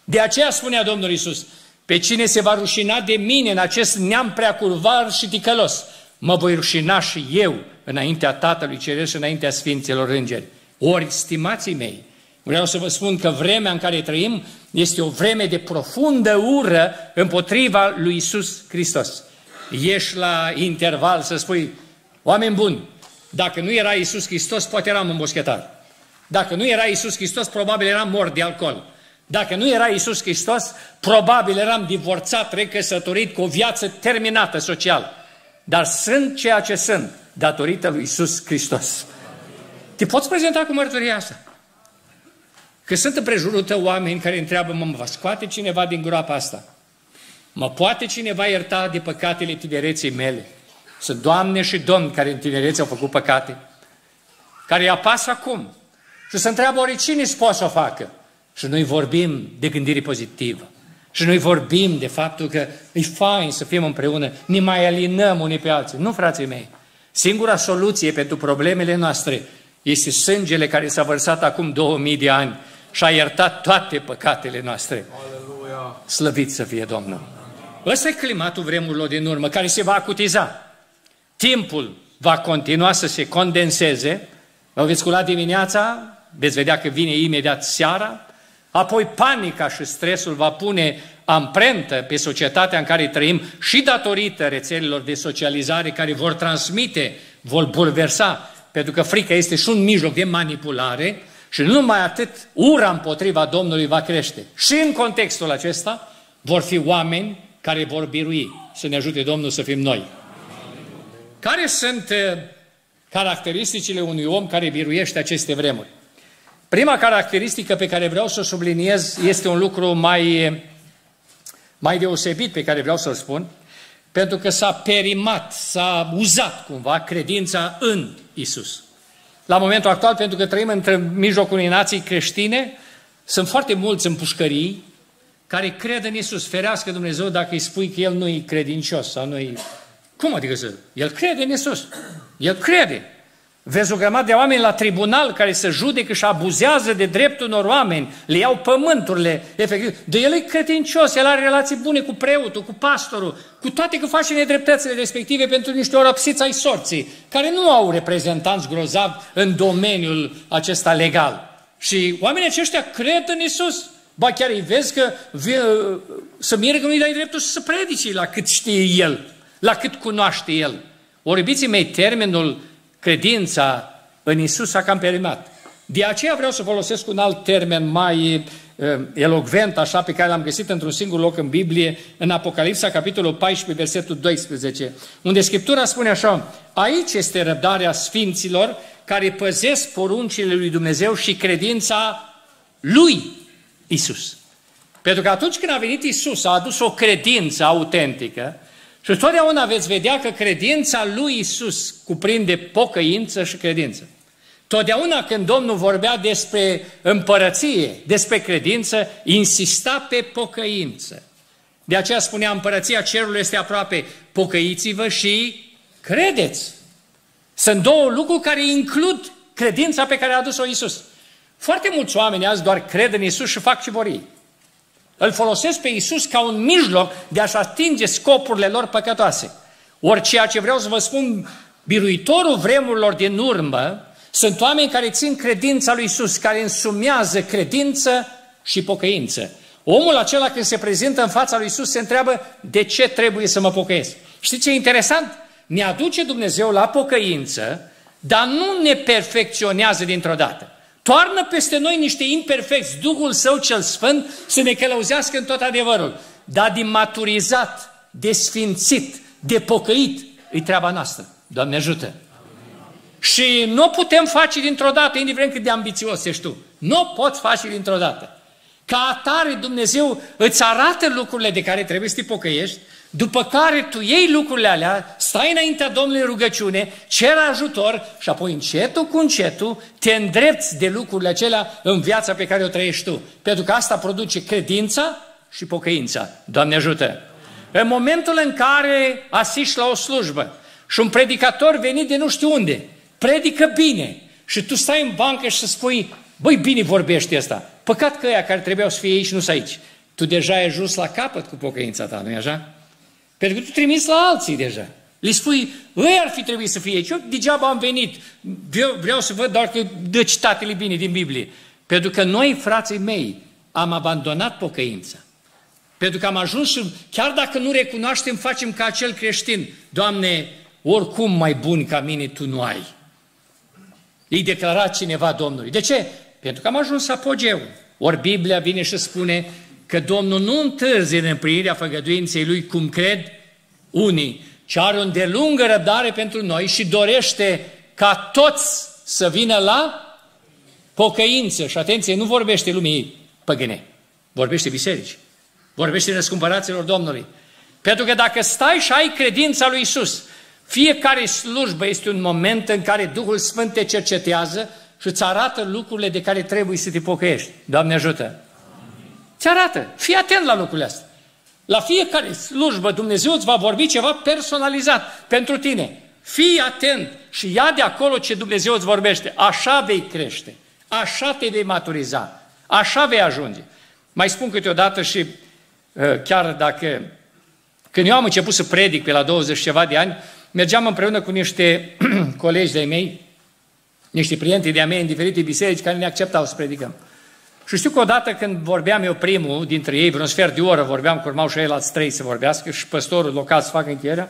De aceea spunea Domnul Isus, pe cine se va rușina de mine în acest neam preacurvar și ticălos, mă voi rușina și eu înaintea Tatălui Ceresc și înaintea Sfinților Îngeri. Ori, stimații mei, vreau să vă spun că vremea în care trăim este o vreme de profundă ură împotriva lui Isus Hristos. Ieși la interval să spui, oameni buni, dacă nu era Isus Hristos, poate eram un boschetar. Dacă nu era Isus Hristos, probabil eram mort de alcool. Dacă nu era Isus Hristos, probabil eram divorțat, recăsătorit, cu o viață terminată social. Dar sunt ceea ce sunt, datorită lui Isus Hristos. Te poți prezenta cu mărturia asta? Că sunt împrejurul tău oameni care întreabă, mă, va scoate cineva din groapa asta? Mă poate cineva ierta de păcatele tinereții mele? Sunt doamne și domni care în tinerețe au făcut păcate, care îi apasă acum și se întreabă ori cine îți poate să o facă? Și noi vorbim de gândire pozitivă. Și noi vorbim de faptul că e fain să fim împreună, ne mai alinăm unii pe alții. Nu, frații mei, singura soluție pentru problemele noastre este sângele care s-a vărsat acum 2000 de ani și a iertat toate păcatele noastre. Aleluia. Slăvit să fie Domnul! Ăsta e climatul vremurilor din urmă, care se va acutiza. Timpul va continua să se condenseze. Vă veți scula dimineața, veți vedea că vine imediat seara, Apoi panica și stresul va pune amprentă pe societatea în care trăim și datorită rețelelor de socializare care vor transmite, vor bulversa, pentru că frica este și un mijloc de manipulare și nu numai atât, ura împotriva Domnului va crește. Și în contextul acesta vor fi oameni care vor birui. Să ne ajute Domnul să fim noi. Care sunt eh, caracteristicile unui om care biruiește aceste vremuri? Prima caracteristică pe care vreau să o subliniez este un lucru mai, mai deosebit pe care vreau să-l spun, pentru că s-a perimat, s-a uzat cumva credința în Isus. La momentul actual, pentru că trăim între mijlocul unei nații creștine, sunt foarte mulți în pușcării care cred în Isus. Ferească Dumnezeu dacă îi spui că El nu e credincios sau nu e... Cum adică să... El crede în Isus. El crede. Vezi o grămadă de oameni la tribunal care se judecă și abuzează de dreptul unor oameni, le iau pământurile, efectiv. De el e credincios, el are relații bune cu preotul, cu pastorul, cu toate că face nedreptățile respective pentru niște orăpsiți ai sorții, care nu au reprezentanți grozavi în domeniul acesta legal. Și oamenii aceștia cred în Isus. Ba chiar îi vezi că vie, să miră că nu-i dai dreptul să predici la cât știe el, la cât cunoaște el. Ori, iubiții mei, termenul credința în Isus a cam perimat. De aceea vreau să folosesc un alt termen mai uh, elocvent, așa, pe care l-am găsit într-un singur loc în Biblie, în Apocalipsa, capitolul 14, versetul 12, unde Scriptura spune așa, aici este răbdarea sfinților care păzesc poruncile lui Dumnezeu și credința lui Isus. Pentru că atunci când a venit Isus, a adus o credință autentică, și totdeauna veți vedea că credința lui Isus cuprinde pocăință și credință. Totdeauna când Domnul vorbea despre împărăție, despre credință, insista pe pocăință. De aceea spunea, împărăția cerului este aproape, pocăiți-vă și credeți. Sunt două lucruri care includ credința pe care a adus-o Isus. Foarte mulți oameni azi doar cred în Isus și fac ce vor ei. Îl folosesc pe Isus ca un mijloc de a-și atinge scopurile lor păcătoase. Ori ceea ce vreau să vă spun, biruitorul vremurilor din urmă, sunt oameni care țin credința lui Isus, care însumează credință și pocăință. Omul acela când se prezintă în fața lui Isus se întreabă de ce trebuie să mă pocăiesc. Știți ce e interesant? Ne aduce Dumnezeu la pocăință, dar nu ne perfecționează dintr-o dată. Toarnă peste noi niște imperfecți, Duhul Său cel Sfânt să ne călăuzească în tot adevărul. Dar din maturizat, de sfințit, de pocăit, e treaba noastră. Doamne ajută! Și nu putem face dintr-o dată, indiferent cât de ambițios ești tu. Nu poți face dintr-o dată. Ca atare Dumnezeu îți arată lucrurile de care trebuie să te pocăiești, după care tu iei lucrurile alea, stai înaintea Domnului în rugăciune, cer ajutor și apoi încetul cu încetul te îndrepți de lucrurile acelea în viața pe care o trăiești tu. Pentru că asta produce credința și pocăința. Doamne ajută! În momentul în care asiști la o slujbă și un predicator venit de nu știu unde, predică bine și tu stai în bancă și să spui, băi, bine vorbește asta. Păcat că ăia care trebuiau să fie aici nu sunt aici. Tu deja ai ajuns la capăt cu pocăința ta, nu-i așa? Pentru că tu trimiți la alții deja. Le spui, ei ar fi trebuit să fie aici. Eu degeaba am venit. Vreau, vreau să văd doar că dă citatele bine din Biblie. Pentru că noi, frații mei, am abandonat pocăința. Pentru că am ajuns și, chiar dacă nu recunoaștem, facem ca acel creștin. Doamne, oricum mai bun ca mine tu nu ai. Îi declarat cineva Domnului. De ce? Pentru că am ajuns apogeu. Ori Biblia vine și spune că Domnul nu întârzie în împlinirea făgăduinței Lui, cum cred unii, ci are o îndelungă răbdare pentru noi și dorește ca toți să vină la pocăință. Și atenție, nu vorbește lumii păgâne, vorbește biserici, vorbește răscumpăraților Domnului. Pentru că dacă stai și ai credința lui Isus, fiecare slujbă este un moment în care Duhul Sfânt te cercetează și îți arată lucrurile de care trebuie să te pocăiești. Doamne ajută! Ți arată. Fii atent la lucrurile astea. La fiecare slujbă Dumnezeu îți va vorbi ceva personalizat pentru tine. Fii atent și ia de acolo ce Dumnezeu îți vorbește. Așa vei crește. Așa te vei maturiza. Așa vei ajunge. Mai spun câteodată și uh, chiar dacă... Când eu am început să predic pe la 20 ceva de ani, mergeam împreună cu niște colegi de-ai mei, niște prieteni de-ai mei în diferite biserici care ne acceptau să predicăm. Și Și știu că odată când vorbeam eu primul dintre ei, vreun sfert de oră, vorbeam cu urmau și ei alți trei să vorbească și păstorul local să facă încheierea,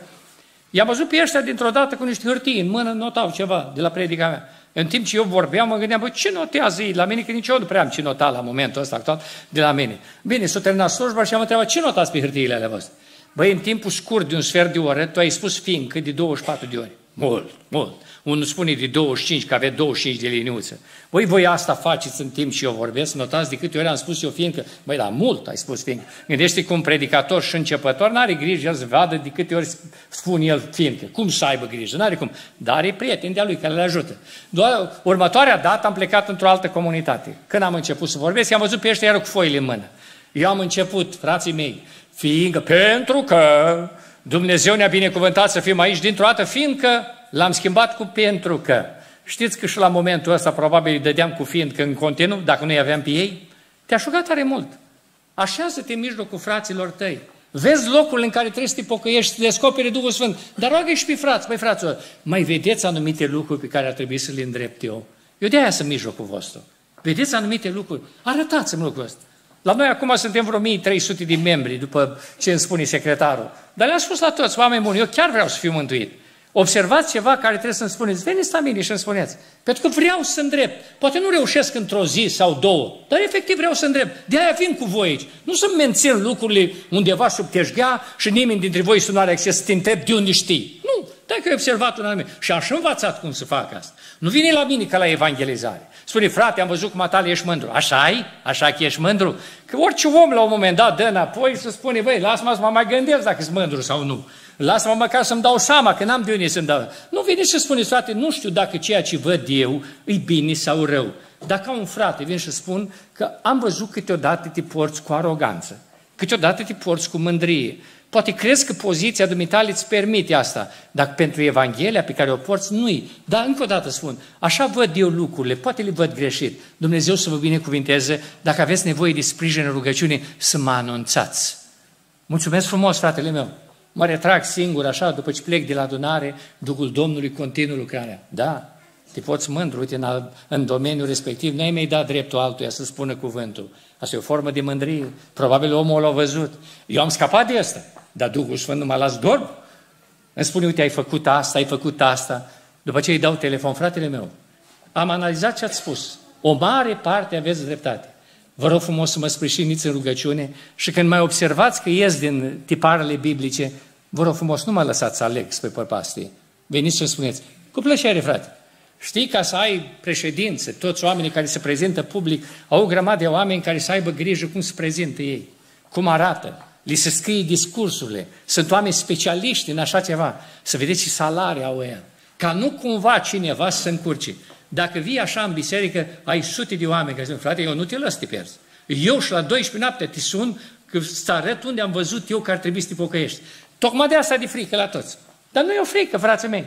i-am văzut pe ăștia dintr-o dată cu niște hârtii în mână, notau ceva de la predica mea. În timp ce eu vorbeam, mă gândeam, bă, ce notează ei la mine? Că nici eu nu prea am ce nota la momentul ăsta actual de la mine. Bine, s-a terminat slujba și am întrebat, ce notați pe hârtiile alea voastre? Băi, în timpul scurt de un sfert de oră, tu ai spus fiindcă de 24 de ori. Mult, mult. Unul spune de 25, că avea 25 de liniuțe. Voi voi asta faceți în timp și eu vorbesc, notați de câte ori am spus eu fiindcă. Băi, la mult ai spus fiindcă. Gândește cum predicator și începător n-are grijă el să vadă de câte ori spun el fiindcă. Cum să aibă grijă? N-are cum. Dar are prieteni de-a lui care le ajută. Doar următoarea dată am plecat într-o altă comunitate. Când am început să vorbesc, i-am văzut pe ăștia iar cu foile în mână. Eu am început, frații mei, fiindcă, pentru că Dumnezeu ne-a binecuvântat să fim aici dintr-o dată, fiindcă l-am schimbat cu pentru că. Știți că și la momentul ăsta probabil îi dădeam cu fiindcă în continuu, dacă nu-i aveam pe ei? Te-a șugat tare mult. Așează-te în mijlocul fraților tăi. Vezi locul în care trebuie să te pocăiești, să descoperi Duhul Sfânt. Dar roagă și pe frați, băi fraților, mai vedeți anumite lucruri pe care ar trebui să le îndrept eu. Eu de aia sunt mijlocul vostru. Vedeți anumite lucruri? Arătați-mi lucrul ăsta. La noi acum suntem vreo 1300 de membri, după ce îmi spune secretarul. Dar le-am spus la toți, oameni buni, eu chiar vreau să fiu mântuit. Observați ceva care trebuie să-mi spuneți. Veniți la mine și îmi spuneți. Pentru că vreau să îndrept. Poate nu reușesc într-o zi sau două, dar efectiv vreau să îndrept. De aia vin cu voi aici. Nu să mențin lucrurile undeva sub teșghea și nimeni dintre voi să nu are acces să te întreb de unde știi. Nu, dacă ai observat un anume. Și aș învățat cum să fac asta. Nu vine la mine ca la evangelizare. Spune, frate, am văzut cum atale ești mândru. Așa ai? Așa că ești mândru? Că orice om la un moment dat dă înapoi și spune, băi, lasă-mă să mă mai gândesc dacă sunt mândru sau nu. Lasă-mă măcar să-mi dau seama, că n-am de unde să-mi dau. Nu vine și spune, frate, nu știu dacă ceea ce văd eu e bine sau rău. Dacă un frate vine și spun că am văzut câteodată te porți cu aroganță, câteodată te porți cu mândrie, Poate crezi că poziția dumitale îți permite asta, dar pentru Evanghelia pe care o porți, nu-i. Dar încă o dată spun, așa văd eu lucrurile, poate le văd greșit. Dumnezeu să vă binecuvinteze, dacă aveți nevoie de sprijin în rugăciune, să mă anunțați. Mulțumesc frumos, fratele meu. Mă retrag singur, așa, după ce plec de la adunare, Duhul Domnului continuă lucrarea. Da, te poți mândru, uite, în, în domeniul respectiv, n-ai mai dat dreptul altuia să spună cuvântul. Asta e o formă de mândrie. Probabil omul l-a văzut. Eu am scăpat de asta. Dar Duhul Sfânt nu m-a las dorm. Îmi spune, uite, ai făcut asta, ai făcut asta. După ce îi dau telefon, fratele meu, am analizat ce ați spus. O mare parte aveți dreptate. Vă rog frumos să mă sprijiniți în rugăciune și când mai observați că ies din tiparele biblice, vă rog frumos, nu mă lăsați să aleg spre păpastie. Veniți și spuneți, cu plăcere, frate. Știi, ca să ai președință, toți oamenii care se prezintă public, au o grămadă de oameni care să aibă grijă cum se prezintă ei, cum arată, li se scrie discursurile, sunt oameni specialiști în așa ceva, să vedeți ce salarii au ei, ca nu cumva cineva să se încurce. Dacă vii așa în biserică, ai sute de oameni care zic, frate, eu nu te lăs să te pierzi. Eu și la 12 noapte te sun că să arăt unde am văzut eu că ar trebui să te pocăiești. Tocmai de asta de frică la toți. Dar nu e o frică, frații mei.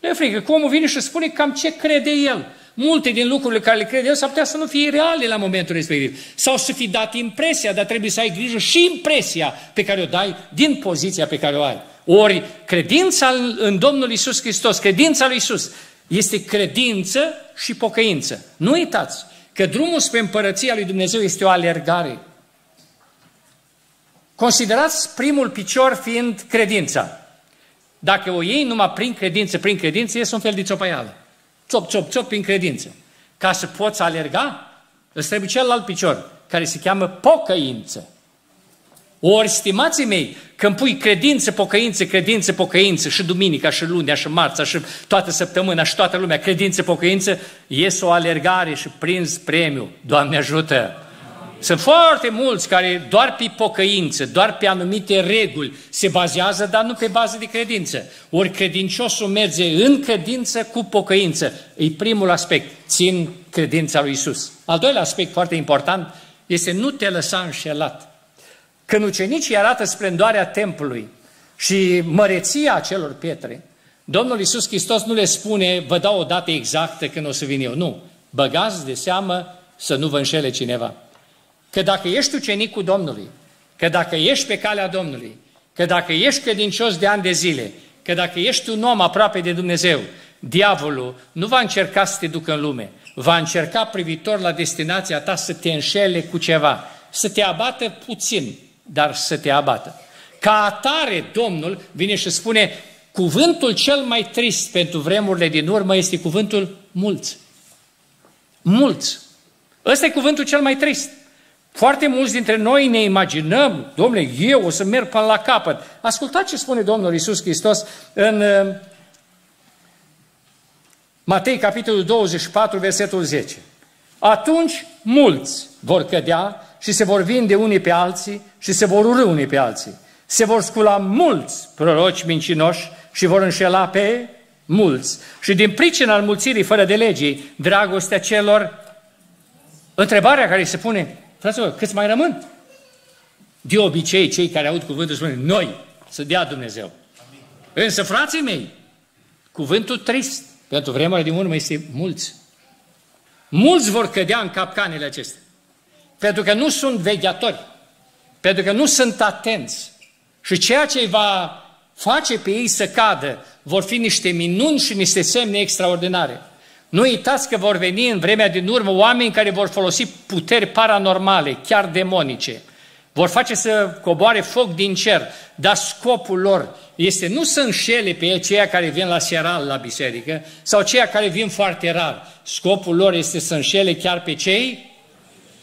Nu e frică. Cum omul vine și spune cam ce crede el. Multe din lucrurile care le crede el s-ar putea să nu fie reale la momentul respectiv. Sau să fi dat impresia, dar trebuie să ai grijă și impresia pe care o dai din poziția pe care o ai. Ori credința în Domnul Isus Hristos, credința lui Isus, este credință și pocăință. Nu uitați că drumul spre împărăția lui Dumnezeu este o alergare. Considerați primul picior fiind credința. Dacă o iei numai prin credință, prin credință, este un fel de țopăială. Țop, țop, țop, prin credință. Ca să poți alerga, îți trebuie celălalt picior, care se cheamă pocăință. Ori, stimații mei, când pui credință, pocăință, credință, pocăință, și duminica, și lunea, și marța, și toată săptămâna, și toată lumea, credință, pocăință, ies o alergare și prins premiu. Doamne ajută! Sunt foarte mulți care doar pe pocăință, doar pe anumite reguli se bazează, dar nu pe bază de credință. Ori credinciosul merge în credință cu pocăință. E primul aspect, țin credința lui Isus. Al doilea aspect foarte important este nu te lăsa înșelat. Când ucenicii arată splendoarea templului și măreția acelor pietre, Domnul Isus Hristos nu le spune, vă dau o dată exactă când o să vin eu. Nu. Băgați de seamă să nu vă înșele cineva. Că dacă ești ucenicul Domnului, că dacă ești pe calea Domnului, că dacă ești credincios de ani de zile, că dacă ești un om aproape de Dumnezeu, diavolul nu va încerca să te ducă în lume, va încerca privitor la destinația ta să te înșele cu ceva, să te abată puțin, dar să te abată. Ca atare, Domnul vine și spune, cuvântul cel mai trist pentru vremurile din urmă este cuvântul mulți. Mulți. Ăsta e cuvântul cel mai trist. Foarte mulți dintre noi ne imaginăm, domnule, eu o să merg până la capăt. Ascultați ce spune Domnul Isus Hristos în uh, Matei, capitolul 24, versetul 10. Atunci mulți vor cădea și se vor vinde unii pe alții și se vor urâ unii pe alții. Se vor scula mulți proroci mincinoși și vor înșela pe mulți. Și din pricina înmulțirii fără de legii, dragostea celor, întrebarea care se pune, fraților, câți mai rămân? De obicei, cei care aud cuvântul spun, noi, să dea Dumnezeu. Însă, frații mei, cuvântul trist pentru vremurile din urmă este mulți. Mulți vor cădea în capcanele acestea. Pentru că nu sunt vegheatori. Pentru că nu sunt atenți. Și ceea ce îi va face pe ei să cadă vor fi niște minuni și niște semne extraordinare. Nu uitați că vor veni în vremea din urmă oameni care vor folosi puteri paranormale, chiar demonice. Vor face să coboare foc din cer, dar scopul lor este nu să înșele pe ceia care vin la seral la biserică sau ceia care vin foarte rar. Scopul lor este să înșele chiar pe cei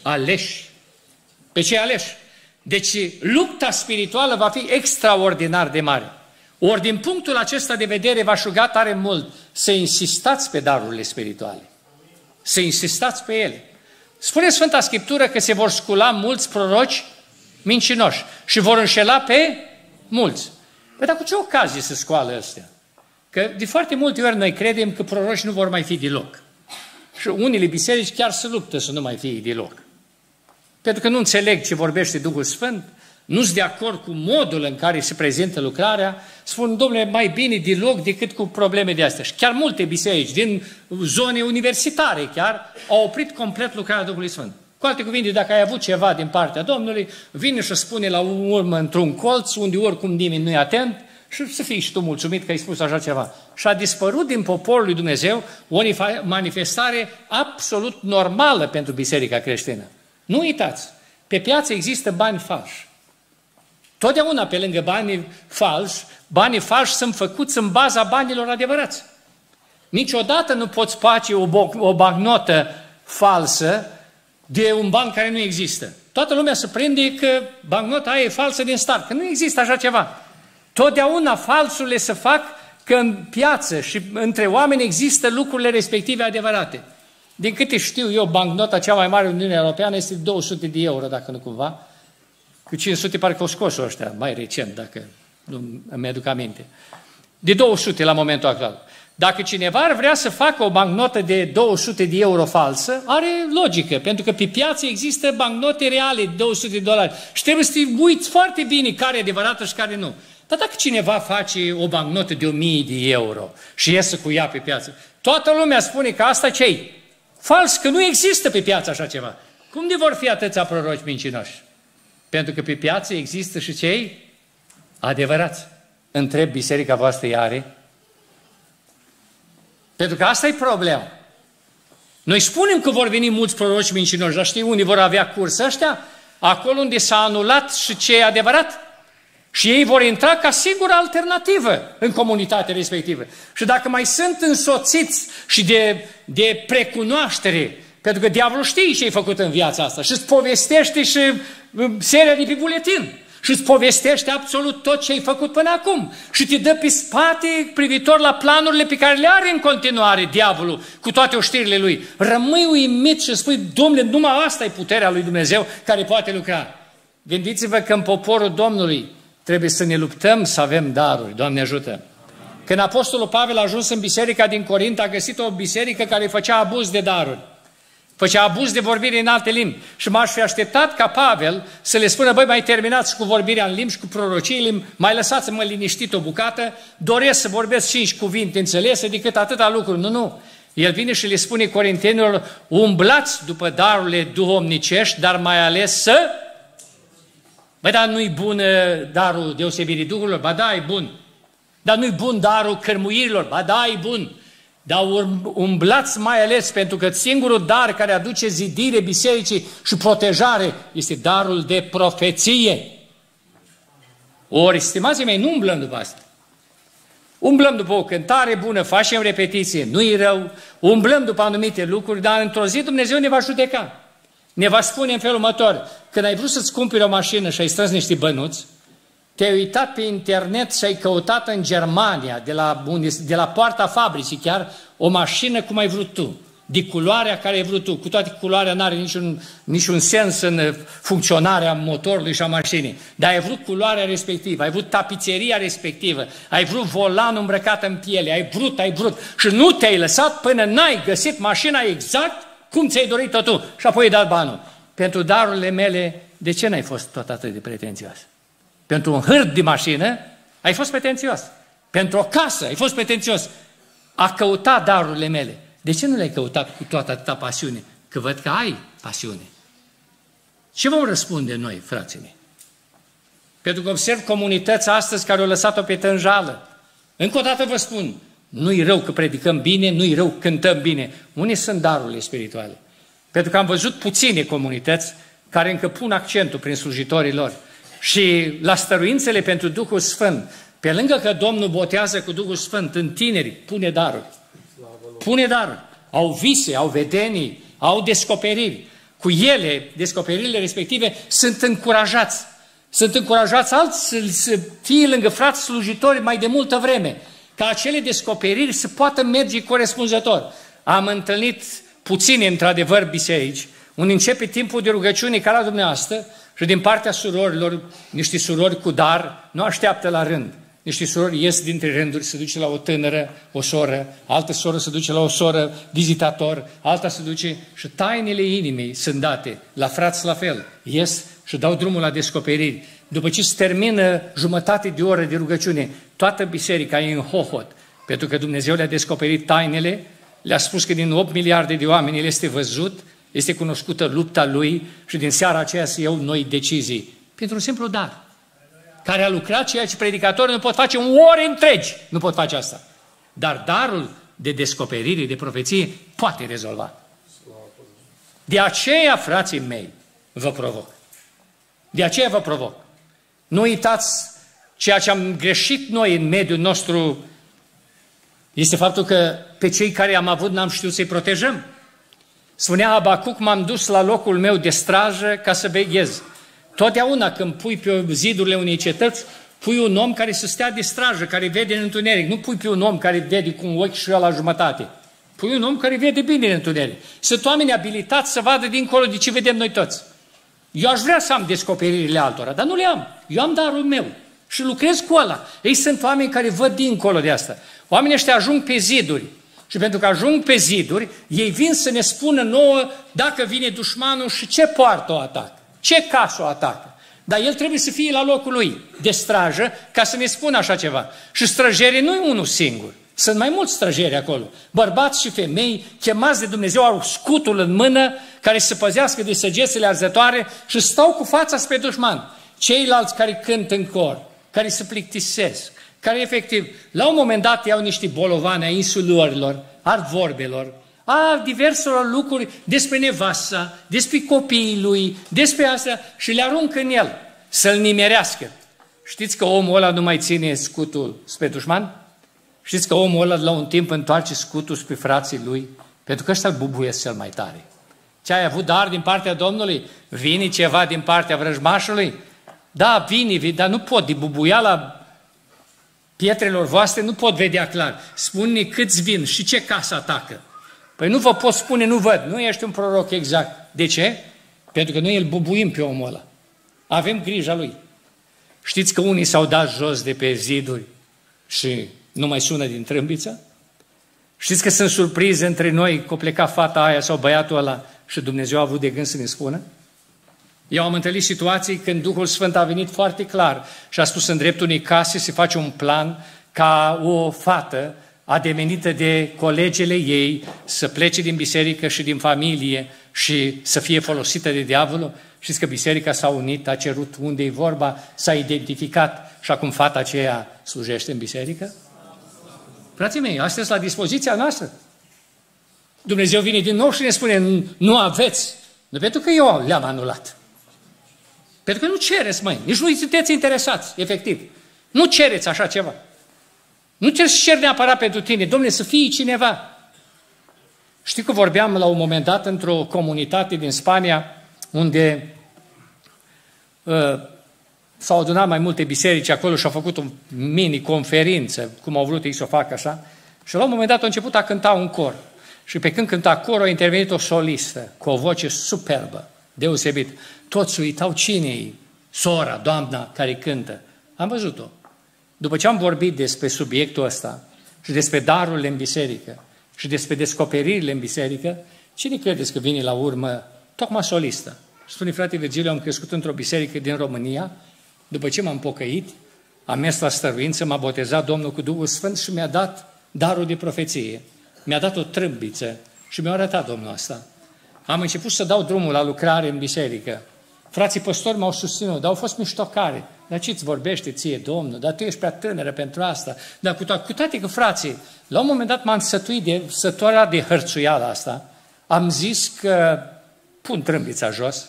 aleși. Pe cei aleși. Deci lupta spirituală va fi extraordinar de mare. Ori din punctul acesta de vedere v-aș ruga tare mult să insistați pe darurile spirituale. Să insistați pe ele. Spune Sfânta Scriptură că se vor scula mulți proroci mincinoși și vor înșela pe mulți. Păi dar cu ce ocazie se scoală astea? Că de foarte multe ori noi credem că proroci nu vor mai fi deloc. Și unele biserici chiar se luptă să nu mai fie deloc. Pentru că nu înțeleg ce vorbește Duhul Sfânt, nu sunt de acord cu modul în care se prezintă lucrarea, spun, domnule, mai bine deloc decât cu probleme de astea. Și chiar multe biserici din zone universitare chiar au oprit complet lucrarea Duhului Sfânt. Cu alte cuvinte, dacă ai avut ceva din partea Domnului, vine și spune la urmă într-un colț, unde oricum nimeni nu e atent, și să fii și tu mulțumit că ai spus așa ceva. Și a dispărut din poporul lui Dumnezeu o manifestare absolut normală pentru biserica creștină. Nu uitați, pe piață există bani falși. Totdeauna pe lângă banii falși, banii falși sunt făcuți în baza banilor adevărați. Niciodată nu poți face o, o bagnotă falsă de un ban care nu există. Toată lumea se prinde că bancnota aia e falsă din start, că nu există așa ceva. Totdeauna falsurile se fac că în piață și între oameni există lucrurile respective adevărate. Din câte știu eu, bancnota cea mai mare în Uniunea Europeană este 200 de euro, dacă nu cumva. Cu 500 parcă au scos ăștia, mai recent, dacă nu îmi aduc aminte. De 200 la momentul actual. Dacă cineva ar vrea să facă o bancnotă de 200 de euro falsă, are logică, pentru că pe piață există bancnote reale de 200 de dolari și trebuie să te uiți foarte bine care e adevărată și care nu. Dar dacă cineva face o bancnotă de 1000 de euro și iese cu ea pe piață, toată lumea spune că asta ce Fals, că nu există pe piață așa ceva. Cum de vor fi atâția proroci mincinoși? Pentru că pe piață există și cei adevărați. Întreb, biserica voastră are pentru că asta e problema. Noi spunem că vor veni mulți proroci mincinoși, dar știi unde vor avea curs ăștia? Acolo unde s-a anulat și ce e adevărat. Și ei vor intra ca sigură alternativă în comunitatea respectivă. Și dacă mai sunt însoțiți și de, de precunoaștere, pentru că diavolul știe ce ai făcut în viața asta și îți povestește și uh, seria de pe buletin și îți povestește absolut tot ce ai făcut până acum și te dă pe spate privitor la planurile pe care le are în continuare diavolul cu toate oștirile lui. Rămâi uimit și spui, domnule, numai asta e puterea lui Dumnezeu care poate lucra. Gândiți-vă că în poporul Domnului trebuie să ne luptăm să avem daruri. Doamne ajută! Când Apostolul Pavel a ajuns în biserica din Corint, a găsit o biserică care făcea abuz de daruri. Făcea abuz de vorbire în alte limbi. Și m-aș fi așteptat ca Pavel să le spună, băi, mai terminați cu vorbirea în limbi și cu prorociile, mai lăsați-mă liniștit o bucată, doresc să vorbesc cinci cuvinte înțelese decât atâta lucruri. Nu, nu. El vine și le spune corintenilor, umblați după darurile duhovnicești, dar mai ales să... Băi, dar nu-i bun darul deosebirii Duhurilor? Ba da, e bun. Dar nu-i bun darul cărmuirilor? Ba da, e bun. dar umblați mai ales pentru că singurul dar care aduce zidire bisericii și protejare este darul de profeție. Ori, stimații mei, nu umblăm după asta. Umblăm după o cântare bună, facem repetiție, nu-i rău, umblăm după anumite lucruri, dar într-o zi Dumnezeu ne va judeca. Ne va spune în felul următor, când ai vrut să-ți cumperi o mașină și ai strâns niște bănuți, te-ai uitat pe internet și ai căutat în Germania, de la, de la poarta fabricii chiar, o mașină cum ai vrut tu, de culoarea care ai vrut tu. Cu toate culoarea nu are niciun, niciun sens în funcționarea motorului și a mașinii. Dar ai vrut culoarea respectivă, ai vrut tapiseria respectivă, ai vrut volanul îmbrăcat în piele, ai vrut, ai vrut și nu te-ai lăsat până n-ai găsit mașina exact cum ți-ai dorit-o tu și apoi ai dat banul. Pentru darurile mele, de ce n-ai fost tot atât de pretențios? Pentru un hârt de mașină, ai fost pretențios. Pentru o casă, ai fost pretențios. A căuta darurile mele. De ce nu le-ai căutat cu toată atâta pasiune? Că văd că ai pasiune. Ce vom răspunde noi, frații mei? Pentru că observ comunități astăzi care au lăsat-o pe tânjală. Încă o dată vă spun, nu-i rău că predicăm bine, nu-i rău că cântăm bine. Unde sunt darurile spirituale? Pentru că am văzut puține comunități care încă pun accentul prin slujitorii lor. Și la stăruințele pentru Duhul Sfânt, pe lângă că Domnul botează cu Duhul Sfânt în tineri, pune daruri. Pune daruri. Au vise, au vedenii, au descoperiri. Cu ele, descoperirile respective, sunt încurajați. Sunt încurajați alți să fie lângă frați slujitori mai de multă vreme ca acele descoperiri să poată merge corespunzător. Am întâlnit puține, într-adevăr, biserici, unde începe timpul de rugăciune ca la dumneavoastră și din partea surorilor, niște surori cu dar, nu așteaptă la rând. Niște surori ies dintre rânduri, se duce la o tânără, o soră, altă soră se duce la o soră, vizitator, alta se duce și tainele inimii sunt date, la frați la fel, ies și dau drumul la descoperiri. După ce se termină jumătate de oră de rugăciune, toată biserica e în hohot, pentru că Dumnezeu le-a descoperit tainele, le-a spus că din 8 miliarde de oameni el este văzut, este cunoscută lupta lui și din seara aceea să iau noi decizii. Pentru un simplu dar, care a lucrat ceea ce predicatorii nu pot face în ore întregi. Nu pot face asta. Dar darul de descoperire, de profeție, poate rezolva. De aceea, frații mei, vă provoc. De aceea vă provoc. Nu uitați ceea ce am greșit noi în mediul nostru este faptul că pe cei care am avut n-am știut să-i protejăm. Spunea Abacuc, m-am dus la locul meu de strajă ca să veghez. Totdeauna când pui pe zidurile unei cetăți, pui un om care să stea de strajă, care vede în întuneric. Nu pui pe un om care vede cu un ochi și la jumătate. Pui un om care vede bine în întuneric. Sunt oameni abilitați să vadă dincolo de ce vedem noi toți. Eu aș vrea să am descoperirile altora, dar nu le am. Eu am darul meu și lucrez cu ăla. Ei sunt oameni care văd dincolo de asta. Oamenii ăștia ajung pe ziduri. Și pentru că ajung pe ziduri, ei vin să ne spună nouă dacă vine dușmanul și ce poartă o atacă, ce casă o atacă. Dar el trebuie să fie la locul lui de strajă ca să ne spună așa ceva. Și străjerii nu e unul singur. Sunt mai mulți străjeri acolo, bărbați și femei, chemați de Dumnezeu, au scutul în mână, care să păzească de săgețele arzătoare și stau cu fața spre dușman. Ceilalți care cânt în cor, care se plictisesc, care efectiv, la un moment dat iau niște bolovane a insulorilor, a vorbelor, a diverselor lucruri despre nevasta, despre copiii lui, despre asta și le aruncă în el, să-l nimerească. Știți că omul ăla nu mai ține scutul spre dușman? Știți că omul ăla la un timp întoarce scutul spre frații lui? Pentru că ăștia bubuiesc cel mai tare. Ce ai avut dar din partea Domnului? Vine ceva din partea vrăjmașului? Da, vine, vine, dar nu pot, de bubuiala pietrelor voastre nu pot vedea clar. Spune câți vin și ce casă atacă. Păi nu vă pot spune, nu văd. Nu ești un proroc exact. De ce? Pentru că noi îl bubuim pe omul ăla. Avem grija lui. Știți că unii s-au dat jos de pe ziduri și nu mai sună din trâmbiță? Știți că sunt surprize între noi că a plecat fata aia sau băiatul ăla și Dumnezeu a avut de gând să ne spună? Eu am întâlnit situații când Duhul Sfânt a venit foarte clar și a spus în dreptul unei case să face un plan ca o fată ademenită de colegele ei să plece din biserică și din familie și să fie folosită de diavolul. Știți că biserica s-a unit, a cerut unde e vorba, s-a identificat și acum fata aceea slujește în biserică? Frații mei, astea sunt la dispoziția noastră. Dumnezeu vine din nou și ne spune, nu aveți. Nu pentru că eu le-am anulat. Pentru că nu cereți, mai, nici nu sunteți interesați, efectiv. Nu cereți așa ceva. Nu trebuie să cer neapărat pentru tine, domnule, să fii cineva. Știi că vorbeam la un moment dat într-o comunitate din Spania, unde uh, s-au adunat mai multe biserici acolo și au făcut o mini-conferință, cum au vrut ei să o facă așa, și la un moment dat a început a cânta un cor. Și pe când cânta corul, a intervenit o solistă cu o voce superbă, deosebit. Toți uitau cine e sora, doamna care cântă. Am văzut-o. După ce am vorbit despre subiectul ăsta și despre darurile în biserică și despre descoperirile în biserică, cine credeți că vine la urmă? Tocmai solistă. Spune frate Virgiliu, am crescut într-o biserică din România, după ce m-am pocăit, am mers la stăruință, m-a botezat Domnul cu Duhul Sfânt și mi-a dat darul de profeție. Mi-a dat o trâmbiță și mi-a arătat Domnul asta. Am început să dau drumul la lucrare în biserică. Frații păstori m-au susținut, dar au fost miștocare. Dar ce-ți vorbește ție, Domnul? Dar tu ești prea tânără pentru asta. Dar cu toate, cu toate că, frații, la un moment dat m-am sătuit de sătoarea de hărțuială asta. Am zis că pun trâmbița jos,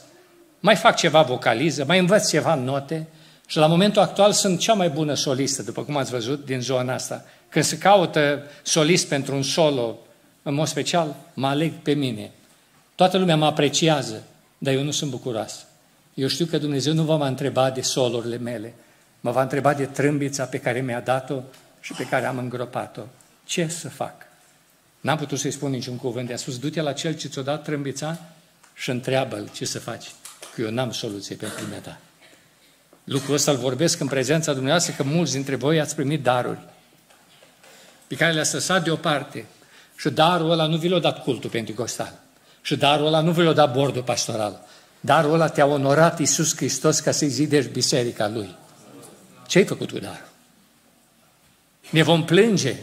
mai fac ceva vocaliză, mai învăț ceva note și la momentul actual sunt cea mai bună solistă, după cum ați văzut, din zona asta. Când se caută solist pentru un solo, în mod special, mă aleg pe mine. Toată lumea mă apreciază, dar eu nu sunt bucuroasă. Eu știu că Dumnezeu nu va mă întreba de solurile mele, mă va întreba de trâmbița pe care mi-a dat-o și pe care am îngropat-o. Ce să fac? N-am putut să-i spun niciun cuvânt. I-a spus, du-te la cel ce ți-o dat trâmbița și întreabă-l ce să faci, că eu n-am soluție pentru ta. Lucrul ăsta îl vorbesc în prezența dumneavoastră, că mulți dintre voi ați primit daruri pe care le-ați lăsat deoparte. Și darul ăla nu vi l-a dat cultul pentecostal. Și darul ăla nu vi l-a dat bordul pastoral. Darul ăla te-a onorat Iisus Hristos ca să-i zidești biserica Lui. Ce ai făcut cu darul? Ne vom plânge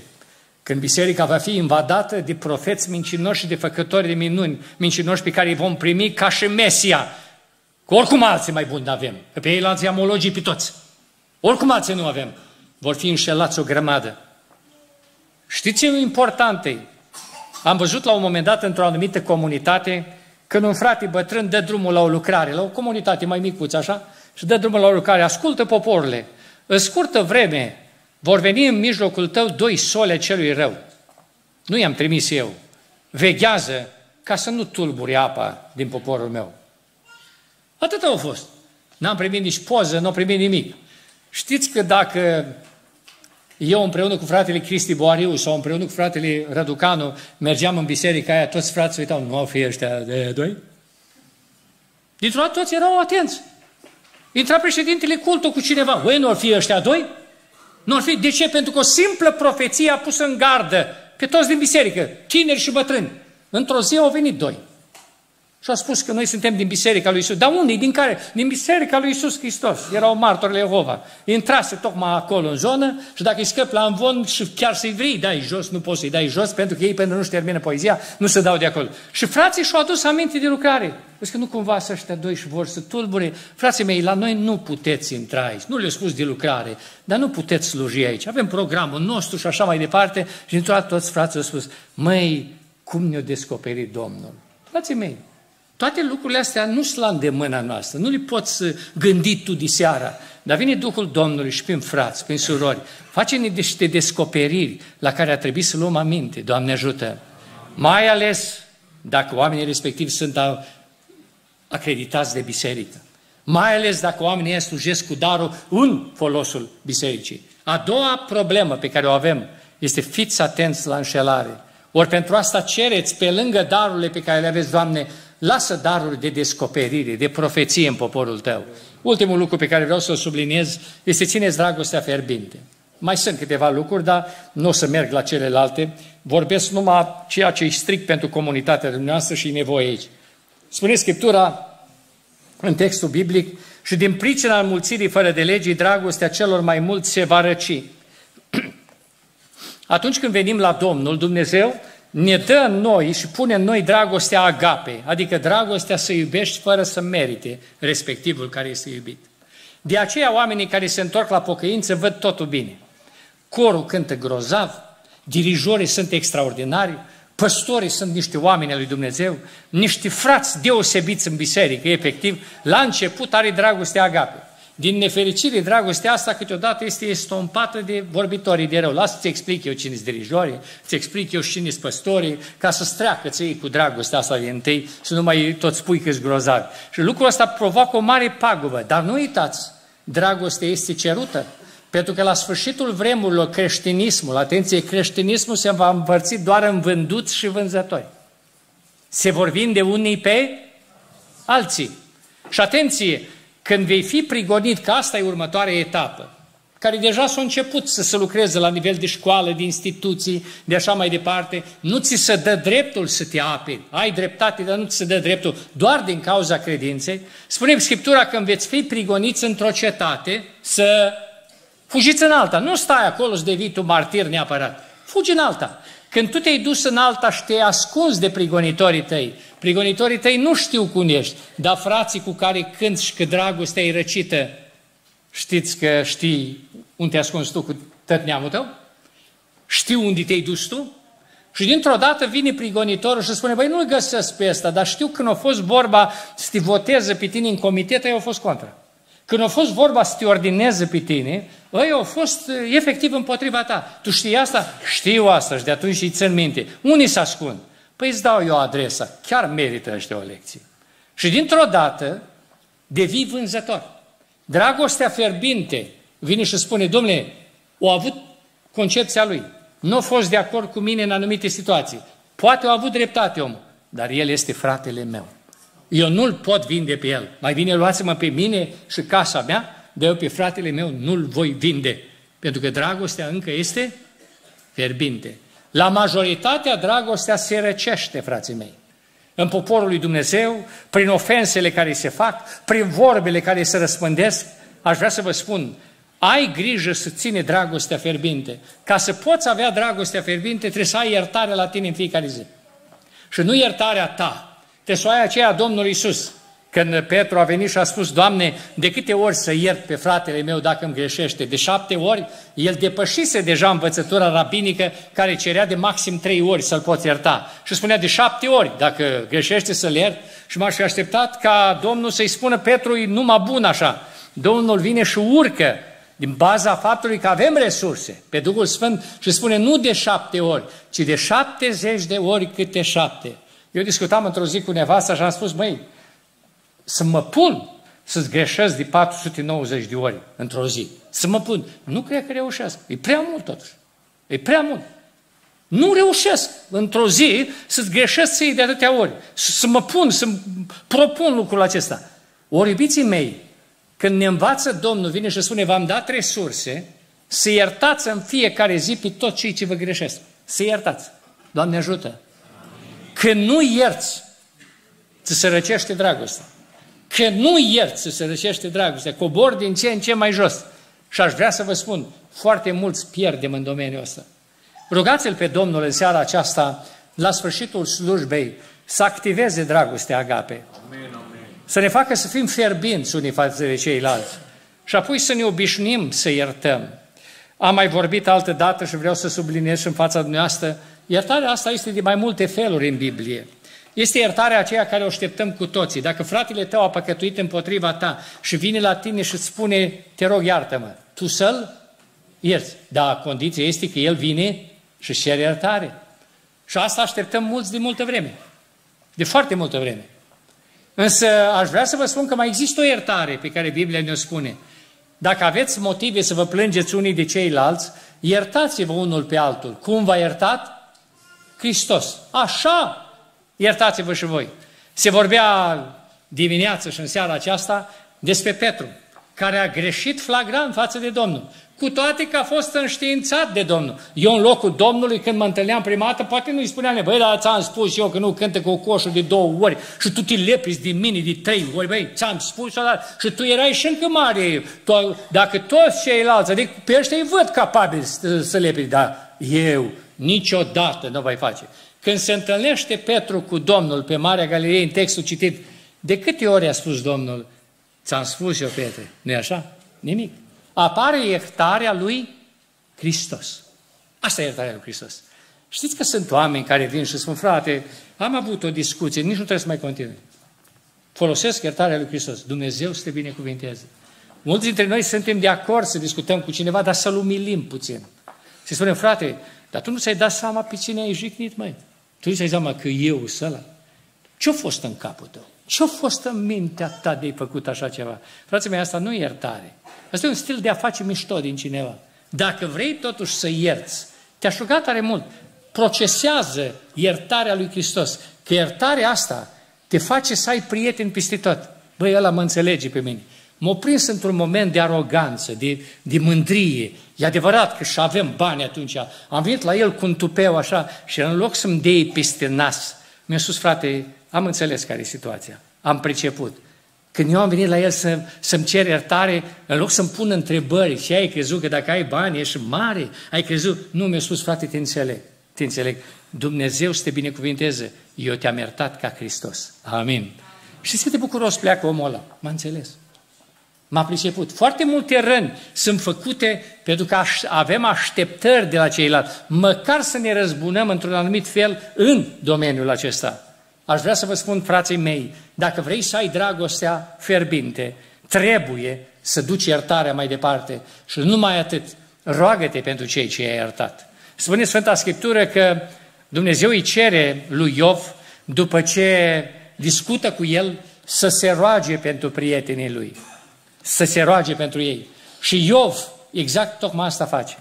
când biserica va fi invadată de profeți mincinoși și de făcători de minuni, mincinoși pe care îi vom primi ca și Mesia. Cu oricum alții mai buni avem, că pe ei alții amologii pe toți. Oricum alții nu avem. Vor fi înșelați o grămadă. Știți ce e important? Am văzut la un moment dat într-o anumită comunitate când un frate bătrân dă drumul la o lucrare, la o comunitate mai micuță așa, și dă drumul la o lucrare, ascultă poporile. În scurtă vreme vor veni în mijlocul tău doi sole celui rău. Nu i-am trimis eu. Veghează ca să nu tulburi apa din poporul meu. Atât au fost. N-am primit nici poză, nu am primit nimic. Știți că dacă eu împreună cu fratele Cristi Boariu sau împreună cu fratele Răducanu mergeam în biserica aia, toți frații uitau, nu au fi ăștia de doi? Dintr-o dată toți erau atenți. Intra președintele cultul cu cineva. Băi, nu ar fi ăștia doi? Nu ar fi. De ce? Pentru că o simplă profeție a pus în gardă pe toți din biserică, tineri și bătrâni. Într-o zi au venit doi. Și a spus că noi suntem din Biserica lui Isus. Dar unde? Din care? Din Biserica lui Isus Hristos. Erau martorile Jehova. Intrase tocmai acolo în zonă și dacă îi scăpi la învon și chiar să-i vrei, dai jos, nu poți să-i dai jos, pentru că ei, pentru nu-și termină poezia, nu se dau de acolo. Și frații și-au adus aminte de lucrare. Vezi că nu cumva să ăștia doi și vor să tulbure. Frații mei, la noi nu puteți intra aici. Nu le-au spus de lucrare, dar nu puteți sluji aici. Avem programul nostru și așa mai departe. Și dintr-o dată toți frații au spus, măi, cum ne-a descoperit Domnul? Frații mei, toate lucrurile astea nu sunt la îndemâna noastră, nu le poți gândi tu de seara, dar vine Duhul Domnului și prin frați, prin surori, face niște descoperiri la care a trebuit să luăm aminte, Doamne ajută. Mai ales dacă oamenii respectivi sunt acreditați de biserică. Mai ales dacă oamenii ăia slujesc cu darul în folosul bisericii. A doua problemă pe care o avem este fiți atenți la înșelare. Ori pentru asta cereți, pe lângă darurile pe care le aveți, Doamne, lasă daruri de descoperire, de profeție în poporul tău. Ultimul lucru pe care vreau să-l subliniez este țineți dragostea fierbinte. Mai sunt câteva lucruri, dar nu o să merg la celelalte. Vorbesc numai ceea ce e strict pentru comunitatea dumneavoastră și nevoie aici. Spune Scriptura în textul biblic, și din pricina înmulțirii fără de legii, dragostea celor mai mulți se va răci. Atunci când venim la Domnul, Dumnezeu ne dă în noi și pune în noi dragostea agape, adică dragostea să iubești fără să merite respectivul care este iubit. De aceea oamenii care se întorc la pocăință văd totul bine. Corul cântă grozav, dirijorii sunt extraordinari, păstorii sunt niște oameni al lui Dumnezeu, niște frați deosebiți în biserică, efectiv, la început are dragostea agape. Din nefericire, dragostea asta câteodată este estompată de vorbitorii de rău. Lasă-ți explic eu cine sunt dirijorii, ți explic eu cine sunt păstorii, ca să-ți treacă ți cu dragostea asta de întâi, să nu mai tot spui că grozavi. Și lucrul ăsta provoacă o mare pagubă. Dar nu uitați, dragostea este cerută. Pentru că la sfârșitul vremurilor creștinismul, atenție, creștinismul se va învărți doar în vânduți și vânzători. Se vor vinde unii pe alții. Și atenție, când vei fi prigonit, că asta e următoarea etapă, care deja s-a început să se lucreze la nivel de școală, de instituții, de așa mai departe, nu ți se dă dreptul să te aperi. Ai dreptate, dar nu ți se dă dreptul doar din cauza credinței. Spune Scriptura că veți fi prigoniți într-o cetate să fugiți în alta. Nu stai acolo să devii tu martir neapărat. Fugi în alta. Când tu te-ai dus în alta și te-ai ascuns de prigonitorii tăi, prigonitorii tăi nu știu cum ești, dar frații cu care cânti și că dragostea e răcită, știți că știi unde te-ai ascuns tu cu tot neamul tău? Știu unde te-ai dus tu? Și dintr-o dată vine prigonitorul și spune, băi, nu-l găsesc pe ăsta, dar știu când a fost vorba să te voteze pe tine în comitet, ei au fost contra. Când a fost vorba să te ordineze pe tine, ei au fost efectiv împotriva ta. Tu știi asta? Știu asta și de atunci și țin minte. Unii se ascund. Păi îți dau eu adresa. Chiar merită ăștia o lecție. Și dintr-o dată devii vânzător. Dragostea fierbinte vine și spune, domnule, o avut concepția lui. Nu a fost de acord cu mine în anumite situații. Poate a avut dreptate omul, dar el este fratele meu. Eu nu-l pot vinde pe el. Mai bine luați-mă pe mine și casa mea, de eu pe fratele meu nu-l voi vinde. Pentru că dragostea încă este fierbinte. La majoritatea dragostea se răcește, frații mei. În poporul lui Dumnezeu, prin ofensele care se fac, prin vorbele care se răspândesc, aș vrea să vă spun, ai grijă să ține dragostea fierbinte. Ca să poți avea dragostea fierbinte, trebuie să ai iertare la tine în fiecare zi. Și nu iertarea ta, te să ai aceea Domnului Isus. Când Petru a venit și a spus, Doamne, de câte ori să iert pe fratele meu dacă îmi greșește? De șapte ori? El depășise deja învățătura rabinică care cerea de maxim trei ori să-l poți ierta. Și spunea de șapte ori, dacă greșește să-l iert. Și m-aș fi așteptat ca Domnul să-i spună Petru, e numai bun așa. Domnul vine și urcă din baza faptului că avem resurse pe Duhul Sfânt și spune nu de șapte ori, ci de șaptezeci de ori câte șapte. Eu discutam într-o zi cu nevasta și am spus, măi, să mă pun să-ți greșesc de 490 de ori într-o zi. Să mă pun. Nu cred că reușesc. E prea mult totuși. E prea mult. Nu reușesc într-o zi să-ți greșesc ție de atâtea ori. Să mă pun, să propun lucrul acesta. Ori, iubiții mei, când ne învață Domnul, vine și spune, v-am dat resurse să iertați în fiecare zi pe tot cei ce vă greșesc. Să iertați. Doamne ajută! Când nu ierți, ți se răcește dragostea. Că nu ierți, ți se răcește dragostea. Cobor din ce în ce mai jos. Și aș vrea să vă spun, foarte mulți pierdem în domeniul ăsta. Rugați-L pe Domnul în seara aceasta, la sfârșitul slujbei, să activeze dragostea agape. Amen, amen. Să ne facă să fim fierbinți unii față de ceilalți. Și apoi să ne obișnim să iertăm. Am mai vorbit altă dată și vreau să subliniez în fața dumneavoastră Iertarea asta este de mai multe feluri în Biblie. Este iertarea aceea care o așteptăm cu toții. Dacă fratele tău a păcătuit împotriva ta și vine la tine și îți spune, te rog, iartă-mă, tu să-l ierți. Dar condiția este că el vine și își cere iertare. Și asta așteptăm mulți de multă vreme. De foarte multă vreme. Însă aș vrea să vă spun că mai există o iertare pe care Biblia ne-o spune. Dacă aveți motive să vă plângeți unii de ceilalți, iertați-vă unul pe altul. Cum v-a iertat? Hristos. Așa, iertați-vă și voi. Se vorbea dimineață și în seara aceasta despre Petru, care a greșit flagrant față de Domnul. Cu toate că a fost înștiințat de Domnul. Eu în locul Domnului, când mă întâlneam prima dată, poate nu-i spuneam, băi, dar ți-am spus eu că nu cântă cu coșul de două ori și tu te lepriți din mine de trei ori, băi, ți-am spus odată și tu erai și încă mare. Tu, dacă toți ceilalți, adică pe ăștia îi văd capabili să, să lepri, dar eu niciodată nu voi face. Când se întâlnește Petru cu Domnul pe Marea Galilei, în textul citit, de câte ori a spus Domnul, ți-am spus eu, Petre, nu așa? Nimic. Apare iertarea lui Hristos. Asta e iertarea lui Hristos. Știți că sunt oameni care vin și spun, frate, am avut o discuție, nici nu trebuie să mai continui. Folosesc iertarea lui Hristos. Dumnezeu să te binecuvinteze. Mulți dintre noi suntem de acord să discutăm cu cineva, dar să-l umilim puțin. Să spunem, frate, dar tu nu ți-ai dat seama pe cine ai jignit, măi? Tu nu ți-ai seama că eu sunt ăla? Ce-a fost în capul tău? Ce-a fost în mintea ta de ai făcut așa ceva? Frații mei, asta nu e iertare. Asta e un stil de a face mișto din cineva. Dacă vrei totuși să ierți, te-aș ruga tare mult, procesează iertarea lui Hristos. Că iertarea asta te face să ai prieteni peste tot. Băi, ăla mă înțelege pe mine. M-a prins într-un moment de aroganță, de, de mândrie. E adevărat că și avem bani atunci. Am venit la el cu un tupeu așa și în loc să-mi dei peste nas, mi-a spus, frate, am înțeles care e situația. Am priceput. Când eu am venit la el să, să-mi cer iertare, în loc să-mi pun întrebări, și ai crezut că dacă ai bani ești mare, ai crezut, nu, mi-a spus, frate, te înțeleg, te înțeleg. Dumnezeu să te binecuvinteze, eu te-am iertat ca Hristos. Amin. Și să te bucuros pleacă omul ăla. M-a înțeles. M-a priceput. Foarte multe răni sunt făcute pentru că avem așteptări de la ceilalți, măcar să ne răzbunăm într-un anumit fel în domeniul acesta. Aș vrea să vă spun, frații mei, dacă vrei să ai dragostea ferbinte, trebuie să duci iertarea mai departe. Și nu numai atât, roagă-te pentru cei ce ai iertat. Spune Sfânta Scriptură că Dumnezeu îi cere lui Iov, după ce discută cu el, să se roage pentru prietenii lui. Să se roage pentru ei. Și Iov exact tocmai asta face.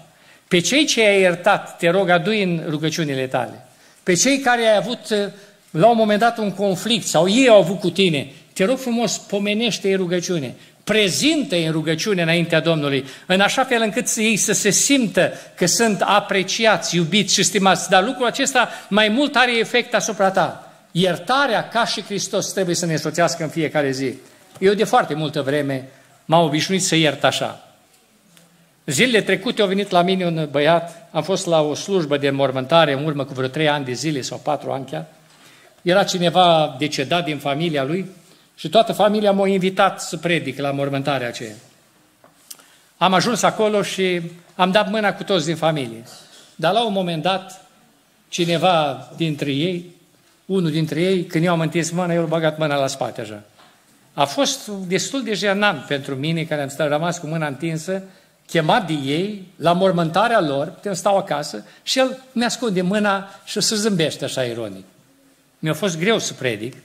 Pe cei ce ai iertat, te rog, adu în rugăciunile tale. Pe cei care ai avut la un moment dat un conflict sau ei au avut cu tine, te rog frumos, pomenește-i rugăciune, prezintă în rugăciune înaintea Domnului, în așa fel încât ei să se simtă că sunt apreciați, iubiți și stimați. Dar lucrul acesta mai mult are efect asupra ta. Iertarea, ca și Hristos, trebuie să ne soțească în fiecare zi. Eu de foarte multă vreme m-am obișnuit să iert așa. Zilele trecute au venit la mine un băiat, am fost la o slujbă de mormântare în urmă cu vreo trei ani de zile sau patru ani chiar, era cineva decedat din familia lui și toată familia m-a invitat să predic la mormântarea aceea. Am ajuns acolo și am dat mâna cu toți din familie. Dar la un moment dat, cineva dintre ei, unul dintre ei, când eu am întins mâna, el a băgat mâna la spate așa. A fost destul de jenant pentru mine, care am stat, rămas cu mâna întinsă, chemat de ei, la mormântarea lor, putem stau acasă, și el mi-ascunde mâna și se zâmbește așa ironic. Mi-a fost greu să predic,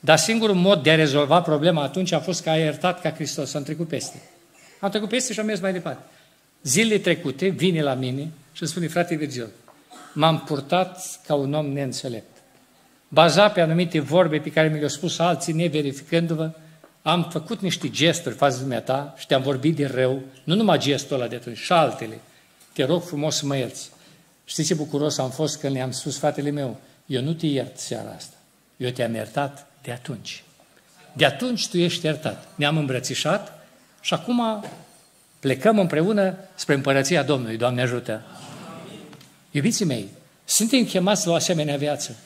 dar singurul mod de a rezolva problema atunci a fost că a iertat ca Hristos, am trecut peste. Am trecut peste și am mers mai departe. Zilele trecute vine la mine și îmi spune, frate Virgil, m-am purtat ca un om neînțelept. Bazat pe anumite vorbe pe care mi le-au spus alții, neverificându-vă, am făcut niște gesturi față de ta și te-am vorbit de rău, nu numai gestul ăla de atunci, și altele. Te rog frumos să mă ierți. Știți ce bucuros am fost când le-am spus fratele meu, eu nu te iert seara asta. Eu te-am iertat de atunci. De atunci tu ești iertat. Ne-am îmbrățișat și acum plecăm împreună spre împărăția Domnului. Doamne ajută! Iubiții mei, suntem chemați la o asemenea viață.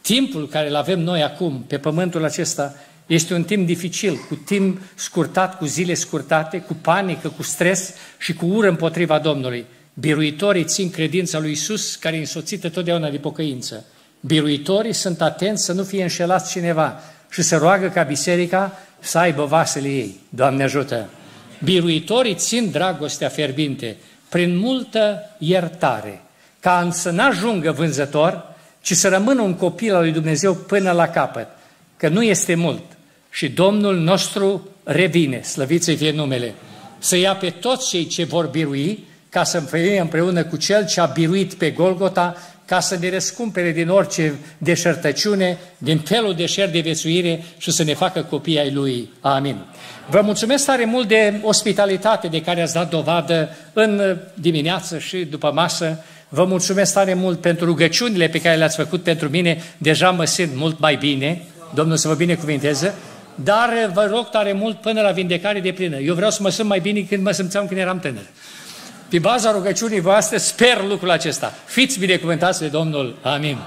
Timpul care îl avem noi acum, pe pământul acesta, este un timp dificil, cu timp scurtat, cu zile scurtate, cu panică, cu stres și cu ură împotriva Domnului. Biruitorii țin credința lui Isus, care e însoțită totdeauna de pocăință. Biruitorii sunt atenți să nu fie înșelați cineva și să roagă ca biserica să aibă vasele ei. Doamne ajută! Biruitorii țin dragostea fierbinte prin multă iertare, ca să n-ajungă vânzător, ci să rămână un copil al lui Dumnezeu până la capăt, că nu este mult. Și Domnul nostru revine, slăvit să fie numele, să ia pe toți cei ce vor birui, ca să înfăie împreună cu Cel ce a biruit pe Golgota ca să ne răscumpere din orice deșertăciune, din felul deșert de viețuire și să ne facă copii ai Lui. Amin. Vă mulțumesc tare mult de ospitalitate de care ați dat dovadă în dimineață și după masă. Vă mulțumesc tare mult pentru rugăciunile pe care le-ați făcut pentru mine. Deja mă simt mult mai bine. Domnul să vă binecuvinteze. Dar vă rog tare mult până la vindecare de plină. Eu vreau să mă simt mai bine când mă simțeam când eram tânăr. Pe baza rugăciunii voastre sper lucrul acesta. Fiți binecuvântați de Domnul. Amin.